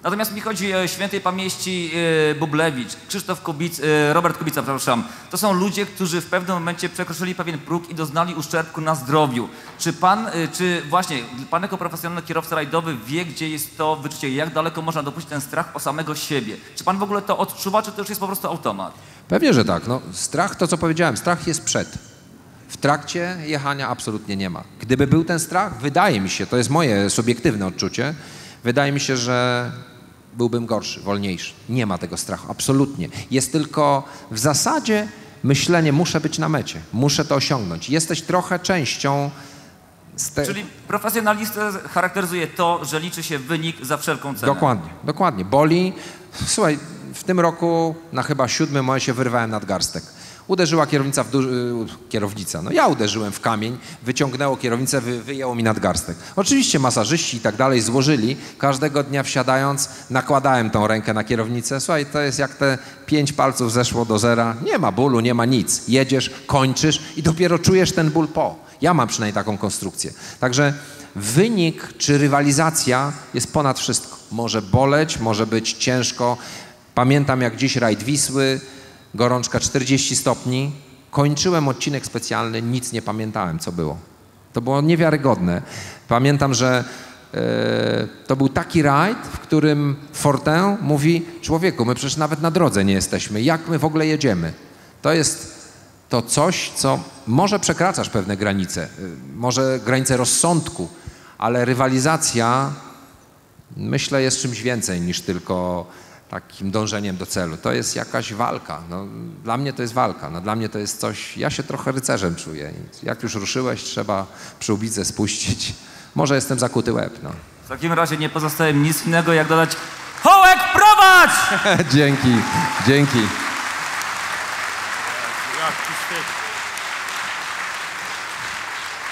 Natomiast mi chodzi o świętej pamięci e, Bublewicz, Krzysztof Kubic, e, Robert Kubica, przepraszam. To są ludzie, którzy w pewnym momencie przekroczyli pewien próg i doznali uszczerbku na zdrowiu. Czy pan, e, czy właśnie pan jako profesjonalny kierowca rajdowy wie, gdzie jest to wyczucie, jak daleko można dopuścić ten strach o samego siebie? Czy pan w ogóle to odczuwa, czy to już jest po prostu automat? Pewnie, że tak. No, strach, to co powiedziałem, strach jest przed. W trakcie jechania absolutnie nie ma. Gdyby był ten strach, wydaje mi się, to jest moje subiektywne odczucie, wydaje mi się, że byłbym gorszy, wolniejszy. Nie ma tego strachu, absolutnie. Jest tylko w zasadzie myślenie, muszę być na mecie, muszę to osiągnąć. Jesteś trochę częścią te... Czyli profesjonalistę charakteryzuje to, że liczy się wynik za wszelką cenę. Dokładnie, dokładnie. Boli. Słuchaj, w tym roku na chyba siódmym momencie wyrwałem nadgarstek. Uderzyła kierownica w y, kierownica. No ja uderzyłem w kamień, wyciągnęło kierownicę, wy, wyjęło mi nadgarstek. Oczywiście masażyści i tak dalej złożyli. Każdego dnia wsiadając nakładałem tą rękę na kierownicę. Słuchaj, to jest jak te pięć palców zeszło do zera. Nie ma bólu, nie ma nic. Jedziesz, kończysz i dopiero czujesz ten ból po. Ja mam przynajmniej taką konstrukcję. Także wynik czy rywalizacja jest ponad wszystko. Może boleć, może być ciężko. Pamiętam jak dziś rajd Wisły, gorączka 40 stopni. Kończyłem odcinek specjalny, nic nie pamiętałem, co było. To było niewiarygodne. Pamiętam, że e, to był taki rajd, w którym Fortin mówi, człowieku, my przecież nawet na drodze nie jesteśmy. Jak my w ogóle jedziemy? To jest to coś, co może przekraczasz pewne granice, y, może granice rozsądku, ale rywalizacja myślę jest czymś więcej niż tylko takim dążeniem do celu. To jest jakaś walka. No, dla mnie to jest walka. No, dla mnie to jest coś, ja się trochę rycerzem czuję. Jak już ruszyłeś, trzeba przyłbicę spuścić. Może jestem zakuty łeb, no. W takim razie nie pozostaje nic innego, jak dodać Hołek, prowadź! dzięki, dzięki.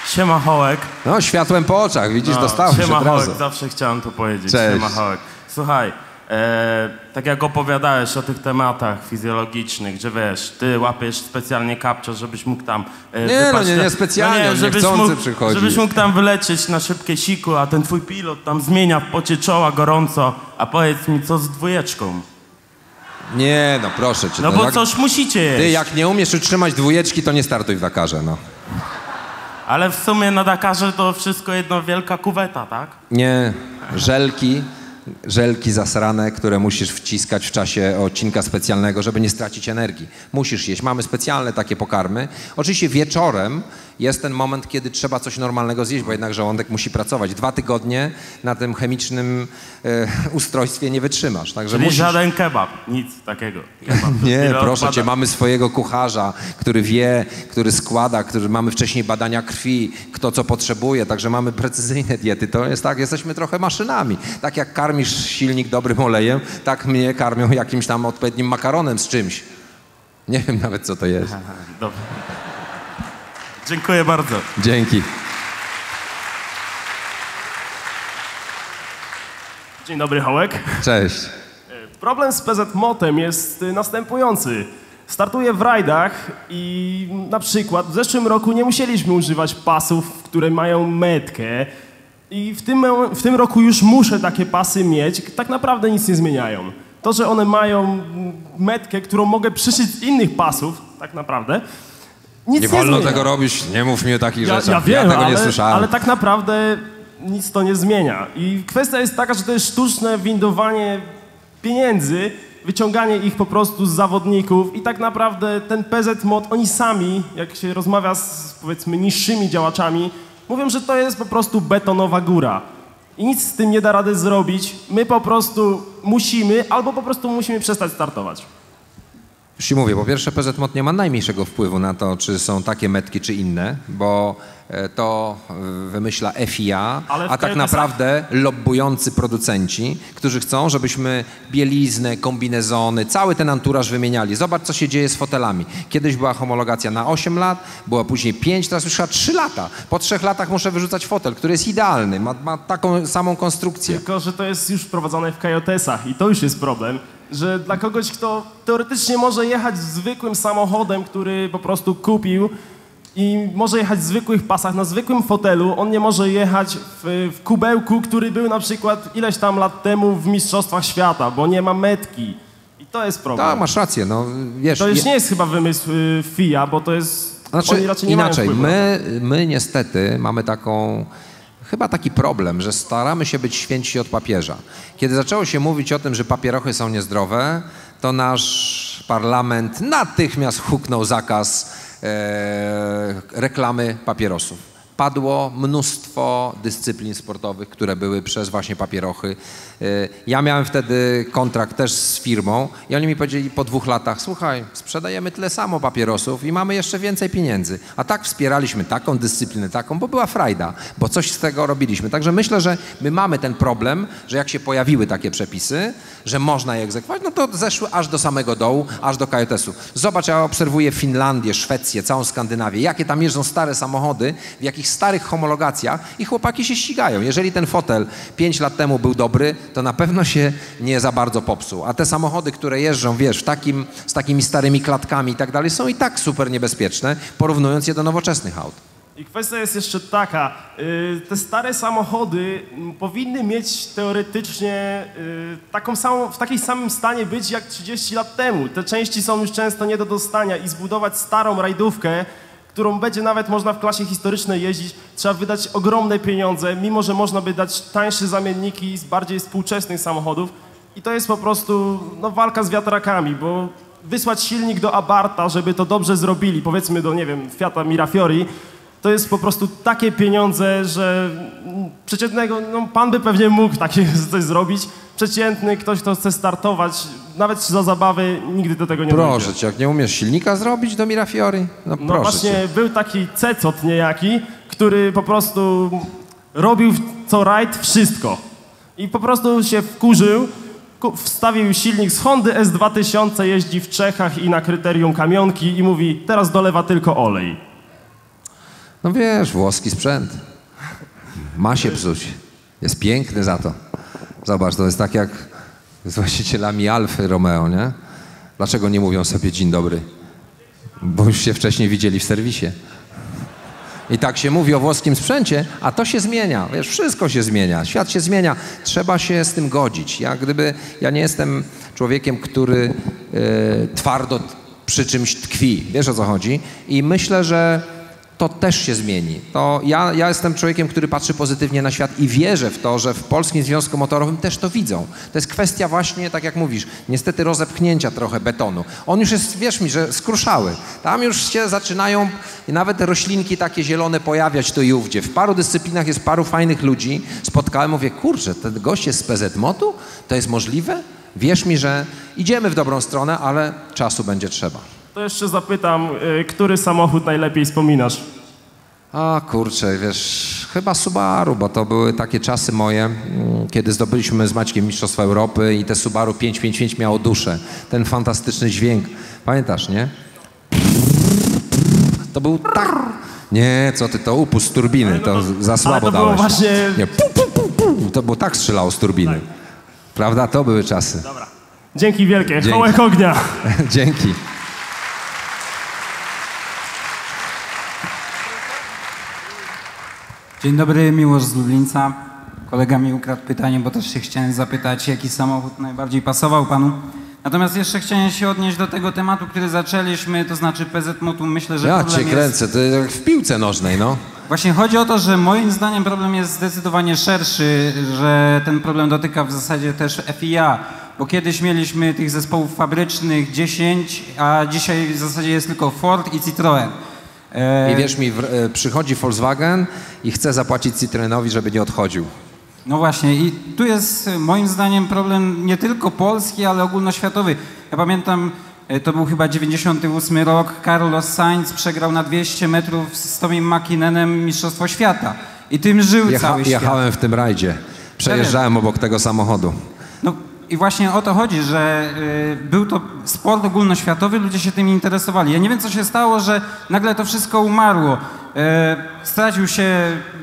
Siema Hołek. No, światłem po oczach, widzisz, No, dostałeś Siema Hołek, zawsze chciałem to powiedzieć. Cześć. Siema Hołek. Słuchaj, e, tak jak opowiadałeś o tych tematach fizjologicznych, że wiesz, ty łapiesz specjalnie kapczo, żebyś mógł tam e, Nie, no nie, nie specjalnie, on żebyś niechcący mógł, przychodzi. Żebyś mógł tam wylecieć na szybkie siku, a ten twój pilot tam zmienia w pocie czoła gorąco, a powiedz mi, co z dwójeczką? Nie, no proszę cię. No to bo jak, coś musicie jeść. Ty, jak nie umiesz utrzymać dwójeczki, to nie startuj w Dakarze, no. Ale w sumie na Dakarze to wszystko jedno wielka kuweta, tak? Nie, żelki, żelki zasrane, które musisz wciskać w czasie odcinka specjalnego, żeby nie stracić energii. Musisz jeść. Mamy specjalne takie pokarmy. Oczywiście wieczorem jest ten moment, kiedy trzeba coś normalnego zjeść, bo jednak żołądek musi pracować. Dwa tygodnie na tym chemicznym e, ustrojstwie nie wytrzymasz. Także Czyli musisz... żaden kebab, nic takiego. Kebab Nie, proszę odpada. cię, mamy swojego kucharza, który wie, który składa, który mamy wcześniej badania krwi, kto co potrzebuje, także mamy precyzyjne diety. To jest tak, jesteśmy trochę maszynami. Tak jak karmisz silnik dobrym olejem, tak mnie karmią jakimś tam odpowiednim makaronem z czymś. Nie wiem nawet, co to jest. Dziękuję bardzo. Dzięki. Dzień dobry, Hołek. Cześć. Problem z PZ Motem jest y, następujący. Startuję w rajdach i na przykład w zeszłym roku nie musieliśmy używać pasów, które mają metkę i w tym, w tym roku już muszę takie pasy mieć. Tak naprawdę nic nie zmieniają. To, że one mają metkę, którą mogę przyszyć z innych pasów, tak naprawdę, nic Nie nie, wolno zmienia. tego robić, nie mów mi o takich Ja, rzeczach. ja wiem, tego ale, nie słyszałem. ale tak naprawdę nic to nie zmienia. I kwestia jest taka, że to jest sztuczne windowanie pieniędzy, wyciąganie ich po prostu z zawodników i tak naprawdę ten PZ Mod, oni sami, jak się rozmawia z powiedzmy niższymi działaczami, mówią, że to jest po prostu betonowa góra. I nic z tym nie da rady zrobić. My po prostu musimy, albo po prostu musimy przestać startować. Już ci mówię, po pierwsze PZMOT nie ma najmniejszego wpływu na to, czy są takie metki, czy inne, bo e, to e, wymyśla FIA, a tak naprawdę lobbujący producenci, którzy chcą, żebyśmy bieliznę, kombinezony, cały ten anturaż wymieniali. Zobacz, co się dzieje z fotelami. Kiedyś była homologacja na 8 lat, była później 5, teraz już chyba 3 lata. Po 3 latach muszę wyrzucać fotel, który jest idealny, ma, ma taką samą konstrukcję. Tylko, że to jest już wprowadzone w KJS-ach i to już jest problem, że dla kogoś, kto teoretycznie może jechać zwykłym samochodem, który po prostu kupił i może jechać w zwykłych pasach, na zwykłym fotelu, on nie może jechać w, w kubełku, który był na przykład ileś tam lat temu w Mistrzostwach Świata, bo nie ma metki. I to jest problem. Tak, masz rację, no wiesz... to już je- nie jest chyba wymysł y, FIA, bo to jest... Znaczy, oni raczej nie inaczej, my, my niestety mamy taką, chyba taki problem, że staramy się być święci od papieża. Kiedy zaczęło się mówić o tym, że papierochy są niezdrowe, to nasz parlament natychmiast huknął zakaz e, reklamy papierosów. Padło mnóstwo dyscyplin sportowych, które były przez właśnie papierochy. E, Ja miałem wtedy kontrakt też z firmą i oni mi powiedzieli po dwóch latach, słuchaj, sprzedajemy tyle samo papierosów i mamy jeszcze więcej pieniędzy. A tak wspieraliśmy taką dyscyplinę, taką, bo była frajda, bo coś z tego robiliśmy. Także myślę, że my mamy ten problem, że jak się pojawiły takie przepisy, że można je egzekwować, no to zeszły aż do samego dołu, aż do KJS-u. Zobacz, ja obserwuję Finlandię, Szwecję, całą Skandynawię, jakie tam jeżdżą stare samochody, w jakich starych homologacjach i chłopaki się ścigają. Jeżeli ten fotel 5 lat temu był dobry, to na pewno się nie za bardzo popsuł. A te samochody, które jeżdżą, wiesz, takim, z takimi starymi klatkami i tak dalej, są i tak super niebezpieczne, porównując je do nowoczesnych aut. I kwestia jest jeszcze taka, y, te stare samochody powinny mieć teoretycznie y, taką samą, w takim samym stanie być jak 30 lat temu. Te części są już często nie do dostania i zbudować starą rajdówkę, którą będzie nawet można w klasie historycznej jeździć, trzeba wydać ogromne pieniądze, mimo że można by dać tańsze zamienniki z bardziej współczesnych samochodów. I to jest po prostu no, walka z wiatrakami, bo wysłać silnik do Abarta, żeby to dobrze zrobili, powiedzmy do, nie wiem, Fiata Mirafiori, to jest po prostu takie pieniądze, że mm, przeciętnego, no pan by pewnie mógł takie coś zrobić. przeciętny, ktoś, kto chce startować, nawet za zabawy, nigdy do tego nie Proszę dojdzie. cię, jak nie umiesz silnika zrobić do Mirafiori? No, No proszę właśnie, cię. był taki cecot niejaki, który po prostu robił co rajd wszystko. I po prostu się wkurzył, ku- wstawił silnik z Hondy S2000, jeździ w Czechach i na kryterium kamionki i mówi, teraz dolewa tylko olej. No wiesz, włoski sprzęt. Ma się psuć. Jest piękny za to. Zobacz, to jest tak jak z właścicielami Alfy Romeo, nie? Dlaczego nie mówią sobie dzień dobry? Bo już się wcześniej widzieli w serwisie. I tak się mówi o włoskim sprzęcie, a to się zmienia. Wiesz, wszystko się zmienia, świat się zmienia. Trzeba się z tym godzić. Ja gdyby, ja nie jestem człowiekiem, który e, twardo przy czymś tkwi. Wiesz o co chodzi? I myślę, że to też się zmieni. To ja, ja jestem człowiekiem, który patrzy pozytywnie na świat i wierzę w to, że w Polskim Związku Motorowym też to widzą. To jest kwestia właśnie, tak jak mówisz, niestety rozepchnięcia trochę betonu. On już jest, wierz mi, że skruszały. Tam już się zaczynają nawet roślinki takie zielone pojawiać tu i ówdzie. W paru dyscyplinach jest paru fajnych ludzi. Spotkałem, mówię, kurczę, ten gość jest z PZ-motu? To jest możliwe? Wierz mi, że idziemy w dobrą stronę, ale czasu będzie trzeba. To jeszcze zapytam, y, który samochód najlepiej wspominasz? A kurczę, wiesz, chyba Subaru, bo to były takie czasy moje, mm, kiedy zdobyliśmy z Maćkiem Mistrzostwa Europy i te Subaru 555 miało duszę. Ten fantastyczny dźwięk. Pamiętasz, nie? To był tak... Nie, co ty, to upust z turbiny, to za słabo to było dałeś. właśnie- Nie, pu, pu, pu, pu. To było tak strzelało z turbiny. Prawda? To były czasy. Dzięki wielkie, Dzięki. hołek ognia. Dzięki. Dzień dobry, Miłosz z Lublińca. Kolega mi ukradł pytanie, bo też się chciałem zapytać, jaki samochód najbardziej pasował panu. Natomiast jeszcze chciałem się odnieść do tego tematu, który zaczęliśmy, to znaczy PZ Motu. Myślę, że Ja cię jest... kręcę, to jak w piłce nożnej, no. Właśnie chodzi o to, że moim zdaniem problem jest zdecydowanie szerszy, że ten problem dotyka w zasadzie też FIA, bo kiedyś mieliśmy tych zespołów fabrycznych 10, a dzisiaj w zasadzie jest tylko Ford i Citroën. E, I wierz mi, e, przychodzi Volkswagen i chce zapłacić Citroenowi, żeby nie odchodził. No właśnie i tu jest e, moim zdaniem problem nie tylko polski, ale ogólnoświatowy. Ja pamiętam, to był chyba 98 rok, Carlos Sainz przegrał na 200 metrów z Tomim McKinnonem Mistrzostwo Świata. I tym żył Jecha, cały świat. jechałem w tym rajdzie. Przejeżdżałem obok tego samochodu. I właśnie o to chodzi, że y, był to sport ogólnoświatowy, ludzie się tym interesowali. Ja nie wiem, co się stało, że nagle to wszystko umarło. E, stracił się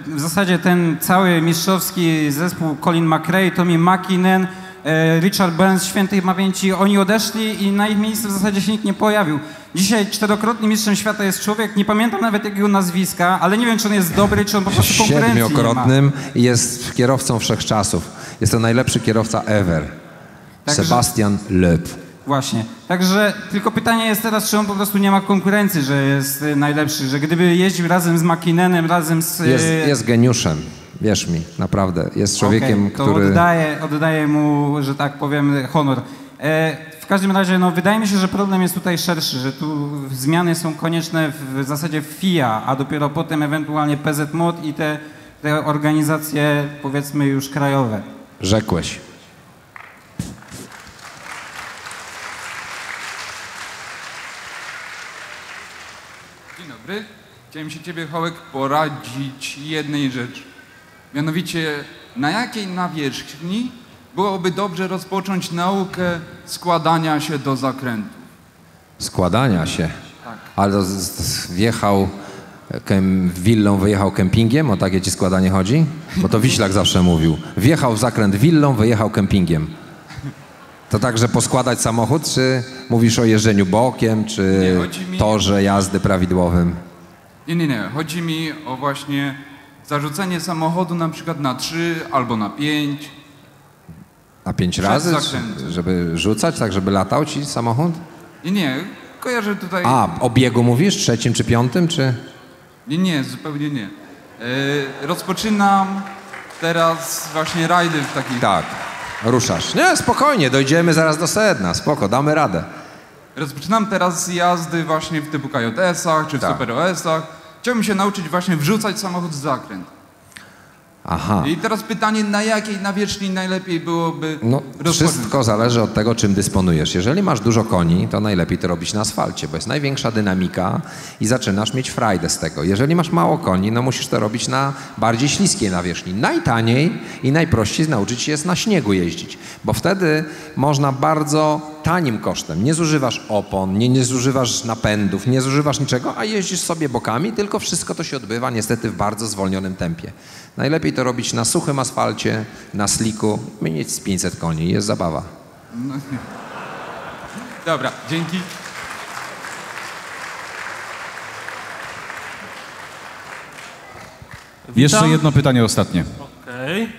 w zasadzie ten cały mistrzowski zespół Colin McRae, Tommy McKinnon, e, Richard Burns, świętej pamięci. Oni odeszli i na ich miejsce w zasadzie się nikt nie pojawił. Dzisiaj czterokrotnym mistrzem świata jest człowiek, nie pamiętam nawet jego nazwiska, ale nie wiem, czy on jest dobry, czy on po prostu konkurencji. Siedmiokrotnym jest kierowcą wszechczasów. Jest to najlepszy kierowca ever. Także- Sebastian Loeb. Właśnie. Także tylko pytanie jest teraz, czy on po prostu nie ma konkurencji, że jest y, najlepszy, że gdyby jeździł razem z McKinnonem, razem z... y, Jest, jest geniuszem. Wierz mi, naprawdę. Jest człowiekiem, okej, to który... oddaję, oddaję mu, że tak powiem, honor. E, w każdym razie, no, wydaje mi się, że problem jest tutaj szerszy, że tu zmiany są konieczne w, w zasadzie w FIA, a dopiero potem ewentualnie PZ Mod i te, te organizacje, powiedzmy, już krajowe. Rzekłeś. Dzień dobry. Chciałem się Ciebie, Hołek, poradzić jednej rzeczy. Mianowicie, na jakiej nawierzchni byłoby dobrze rozpocząć naukę składania się do zakrętu? Składania się. Tak. Ale wjechał willą, wyjechał kempingiem? O takie ci składanie chodzi? Bo to Wiślak zawsze mówił. Wjechał w zakręt willą, wyjechał kempingiem. To tak, że poskładać samochód, czy mówisz o jeżdżeniu bokiem, czy torze jazdy prawidłowym? Nie, nie, nie. Chodzi mi o właśnie zarzucenie samochodu na przykład na 3 albo na 5. Na pięć razy, zakrętem. żeby rzucać, tak żeby latał ci samochód? Nie, nie. Kojarzę tutaj... A, o biegu mówisz? Trzecim czy piątym, czy... Nie, nie, zupełnie nie. E, rozpoczynam teraz właśnie rajdy w takich... Tak, ruszasz. Nie, spokojnie, dojdziemy zaraz do sedna, spoko, damy radę. Rozpoczynam teraz jazdy właśnie w typu KJS-ach czy w Tak. Super OS-ach. Chciałbym się nauczyć właśnie wrzucać samochód w zakręt. Aha. I teraz pytanie, na jakiej nawierzchni najlepiej byłoby No, rozpocząć? wszystko zależy od tego, czym dysponujesz. Jeżeli masz dużo koni, to najlepiej to robić na asfalcie, bo jest największa dynamika i zaczynasz mieć frajdę z tego. Jeżeli masz mało koni, no musisz to robić na bardziej śliskiej nawierzchni. Najtaniej i najprościej nauczyć się jest na śniegu jeździć, bo wtedy można bardzo tanim kosztem. Nie zużywasz opon, nie, nie zużywasz napędów, nie zużywasz niczego, a jeździsz sobie bokami, tylko wszystko to się odbywa niestety w bardzo zwolnionym tempie. Najlepiej to robić na suchym asfalcie, na sliku, mieć z 500 koni, jest zabawa. No. Dobra, dzięki. Jeszcze jedno pytanie ostatnie. Okej.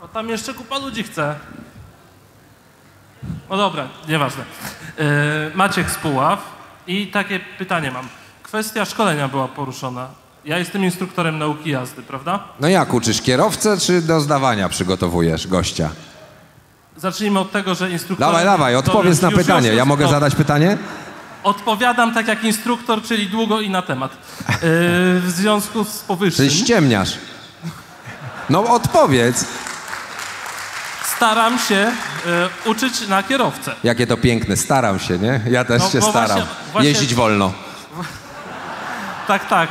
O, tam jeszcze kupa ludzi chce. No dobra, nieważne. Yy, Maciek z Puław i takie pytanie mam. Kwestia szkolenia była poruszona. Ja jestem instruktorem nauki jazdy, prawda? No jak uczysz kierowcę, czy do zdawania przygotowujesz gościa? Zacznijmy od tego, że instruktor... Dawaj, dawaj, odpowiedz na pytanie. Ja mogę zadać pytanie? Odpowiadam tak jak instruktor, czyli długo i na temat. Yy, w związku z powyższym... Czyli ściemniasz. No odpowiedz. Staram się y, uczyć na kierowcę. Jakie to piękne, staram się, nie? Ja też No, się bo staram. właśnie- właśnie- Jeździć wolno. Tak, tak.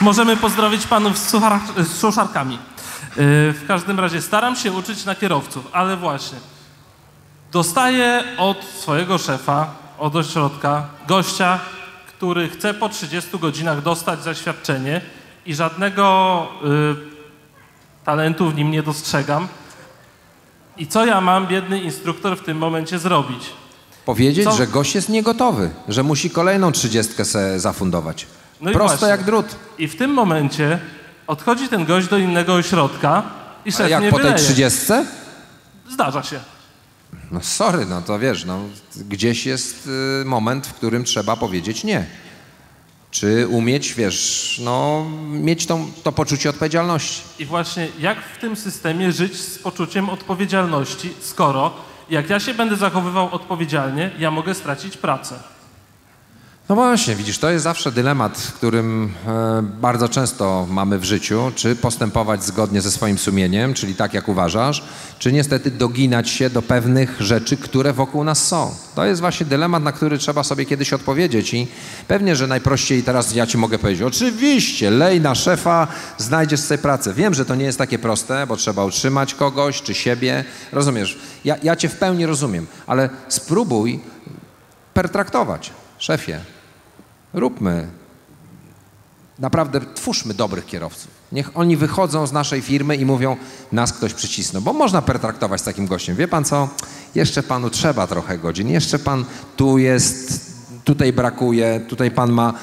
Możemy pozdrowić panów z, suchar, z suszarkami. Yy, w każdym razie staram się uczyć na kierowców, ale właśnie dostaję od swojego szefa, od ośrodka, gościa, który chce po 30 godzinach dostać zaświadczenie i żadnego y, talentu w nim nie dostrzegam. I co ja mam, biedny instruktor, w tym momencie zrobić? Powiedzieć, Co? że gość jest niegotowy, że musi kolejną trzydziestkę se zafundować. No Prosto właśnie. jak drut. I w tym momencie odchodzi ten gość do innego ośrodka i A szef jak mnie po tej wyleje. trzydziestce? Zdarza się. No sorry, no to wiesz, no, gdzieś jest y, moment, w którym trzeba powiedzieć nie. Czy umieć, wiesz, no, mieć tą, to poczucie odpowiedzialności. I właśnie jak w tym systemie żyć z poczuciem odpowiedzialności, skoro jak ja się będę zachowywał odpowiedzialnie, ja mogę stracić pracę. No właśnie, widzisz, to jest zawsze dylemat, którym e, bardzo często mamy w życiu, czy postępować zgodnie ze swoim sumieniem, czyli tak jak uważasz, czy niestety doginać się do pewnych rzeczy, które wokół nas są. To jest właśnie dylemat, na który trzeba sobie kiedyś odpowiedzieć i pewnie, że najprościej teraz ja ci mogę powiedzieć, oczywiście, lej na szefa, znajdziesz sobie pracę. Wiem, że to nie jest takie proste, bo trzeba utrzymać kogoś czy siebie, rozumiesz? Ja, ja cię w pełni rozumiem, ale spróbuj pertraktować. Szefie, róbmy, naprawdę twórzmy dobrych kierowców. Niech oni wychodzą z naszej firmy i mówią, nas ktoś przycisnął, bo można pertraktować z takim gościem. Wie pan co, jeszcze panu trzeba trochę godzin, jeszcze pan tu jest, tutaj brakuje, tutaj pan ma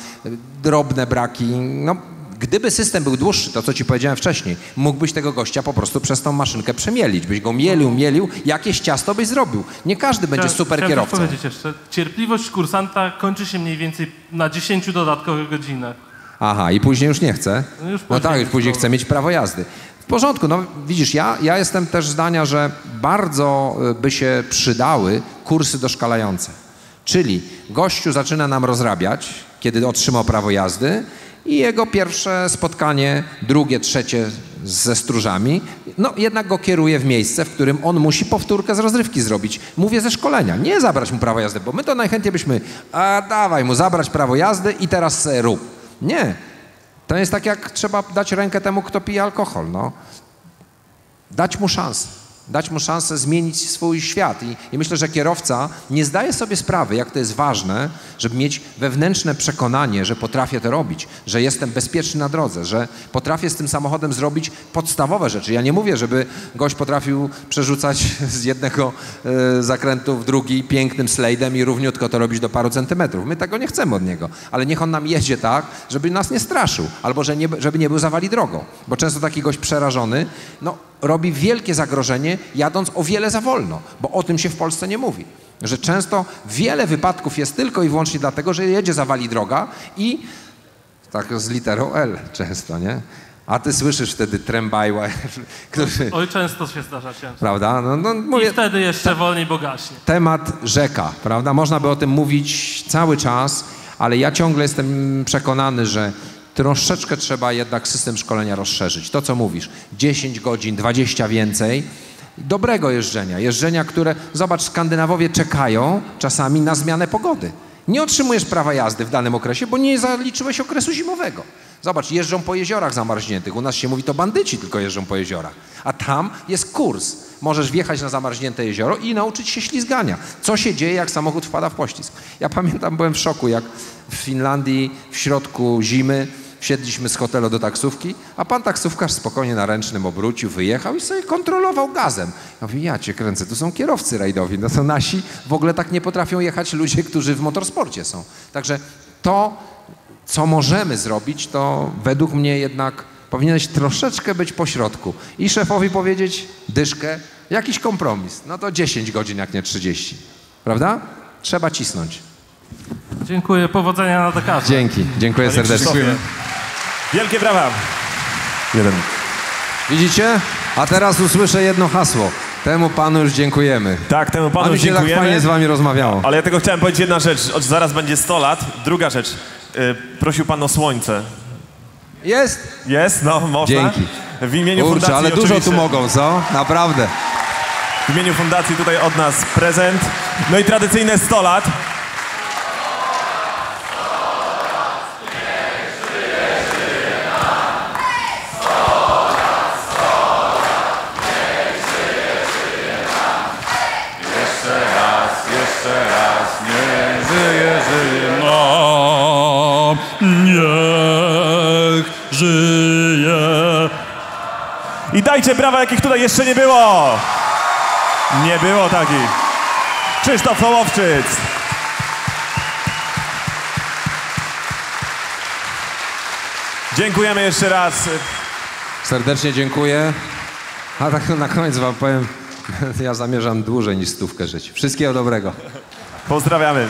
drobne braki. No, gdyby system był dłuższy, to co ci powiedziałem wcześniej, mógłbyś tego gościa po prostu przez tą maszynkę przemielić, byś go mielił, mielił, jakieś ciasto byś zrobił. Nie każdy będzie Chciałem- super kierowcą. powiedzieć jeszcze. Cierpliwość kursanta kończy się mniej więcej na 10 dodatkowych godzinach. Aha, i później już nie chce. No już No tak, już później chce mieć prawo jazdy. W porządku, no widzisz, ja, ja jestem też zdania, że bardzo y, by się przydały kursy doszkalające. Czyli gościu zaczyna nam rozrabiać, kiedy otrzymał prawo jazdy i jego pierwsze spotkanie, drugie, trzecie ze stróżami, no jednak go kieruje w miejsce, w którym on musi powtórkę z rozrywki zrobić. Mówię ze szkolenia, nie zabrać mu prawo jazdy, bo my to najchętniej byśmy, a dawaj mu zabrać prawo jazdy i teraz rób. Nie. To jest tak, jak trzeba dać rękę temu, kto pije alkohol. No. Dać mu szansę. Dać mu szansę zmienić swój świat. I, I myślę, że kierowca nie zdaje sobie sprawy, jak to jest ważne, żeby mieć wewnętrzne przekonanie, że potrafię to robić, że jestem bezpieczny na drodze, że potrafię z tym samochodem zrobić podstawowe rzeczy. Ja nie mówię, żeby gość potrafił przerzucać z jednego e, zakrętu w drugi pięknym slajdem i równiutko to robić do paru centymetrów. My tego nie chcemy od niego, ale niech on nam jedzie tak, żeby nas nie straszył, albo że nie, żeby nie był zawali drogą. Bo często taki gość przerażony, no, robi wielkie zagrożenie, jadąc o wiele za wolno, bo o tym się w Polsce nie mówi. Że często wiele wypadków jest tylko i wyłącznie dlatego, że jedzie zawali droga i tak z literą L często, nie? A ty słyszysz wtedy trembajła, który, Oj, często się zdarza prawda? No, no, I mówię, wtedy jeszcze wolniej, bo gaśnie. temat rzeka, prawda? Można by o tym mówić cały czas, Ale ja ciągle jestem przekonany, że troszeczkę trzeba jednak system szkolenia rozszerzyć. To, co mówisz, 10 godzin, 20 więcej, dobrego jeżdżenia. Jeżdżenia, które, zobacz, Skandynawowie czekają czasami na zmianę pogody. Nie otrzymujesz prawa jazdy w danym okresie, bo nie zaliczyłeś okresu zimowego. Zobacz, jeżdżą po jeziorach zamarzniętych. U nas się mówi, to bandyci tylko jeżdżą po jeziorach. A tam jest kurs. Możesz wjechać na zamarznięte jezioro i nauczyć się ślizgania. Co się dzieje, jak samochód wpada w poślizg? Ja pamiętam, byłem w szoku, jak w Finlandii w środku zimy wsiedliśmy z hotelu do taksówki, a pan taksówkarz spokojnie na ręcznym obrócił, wyjechał i sobie kontrolował gazem. Ja mówię, ja cię kręcę, to są kierowcy rajdowi, no to nasi w ogóle tak nie potrafią jechać ludzie, którzy w motorsporcie są. Także to, co możemy zrobić, to według mnie jednak powinieneś troszeczkę być po środku i szefowi powiedzieć dyszkę, jakiś kompromis. No to 10 godzin, jak nie 30. Prawda? Trzeba cisnąć. Dziękuję, powodzenia na Dakarze. Dzięki, dziękuję Panie serdecznie. Wielkie brawa. Jeden. Widzicie? A teraz usłyszę jedno hasło. Temu panu już dziękujemy. Tak, temu panu się tak dziękujemy. fajnie z wami rozmawiało. Ale ja tylko chciałem powiedzieć jedna rzecz. Zaraz będzie 100 lat. Druga rzecz. Y, prosił pan o słońce. Jest? Jest? No, można. Dzięki. W imieniu Kurczę, fundacji ale dużo oczywiście. tu mogą, co? Naprawdę. W imieniu fundacji tutaj od nas prezent. No i tradycyjne 100 lat. Dajcie brawa, jakich tutaj jeszcze nie było. Nie było takich. Krzysztof Hołowczyc. Dziękujemy jeszcze raz. Serdecznie dziękuję. A tak na koniec wam powiem, ja zamierzam dłużej niż stówkę żyć. Wszystkiego dobrego. Pozdrawiamy.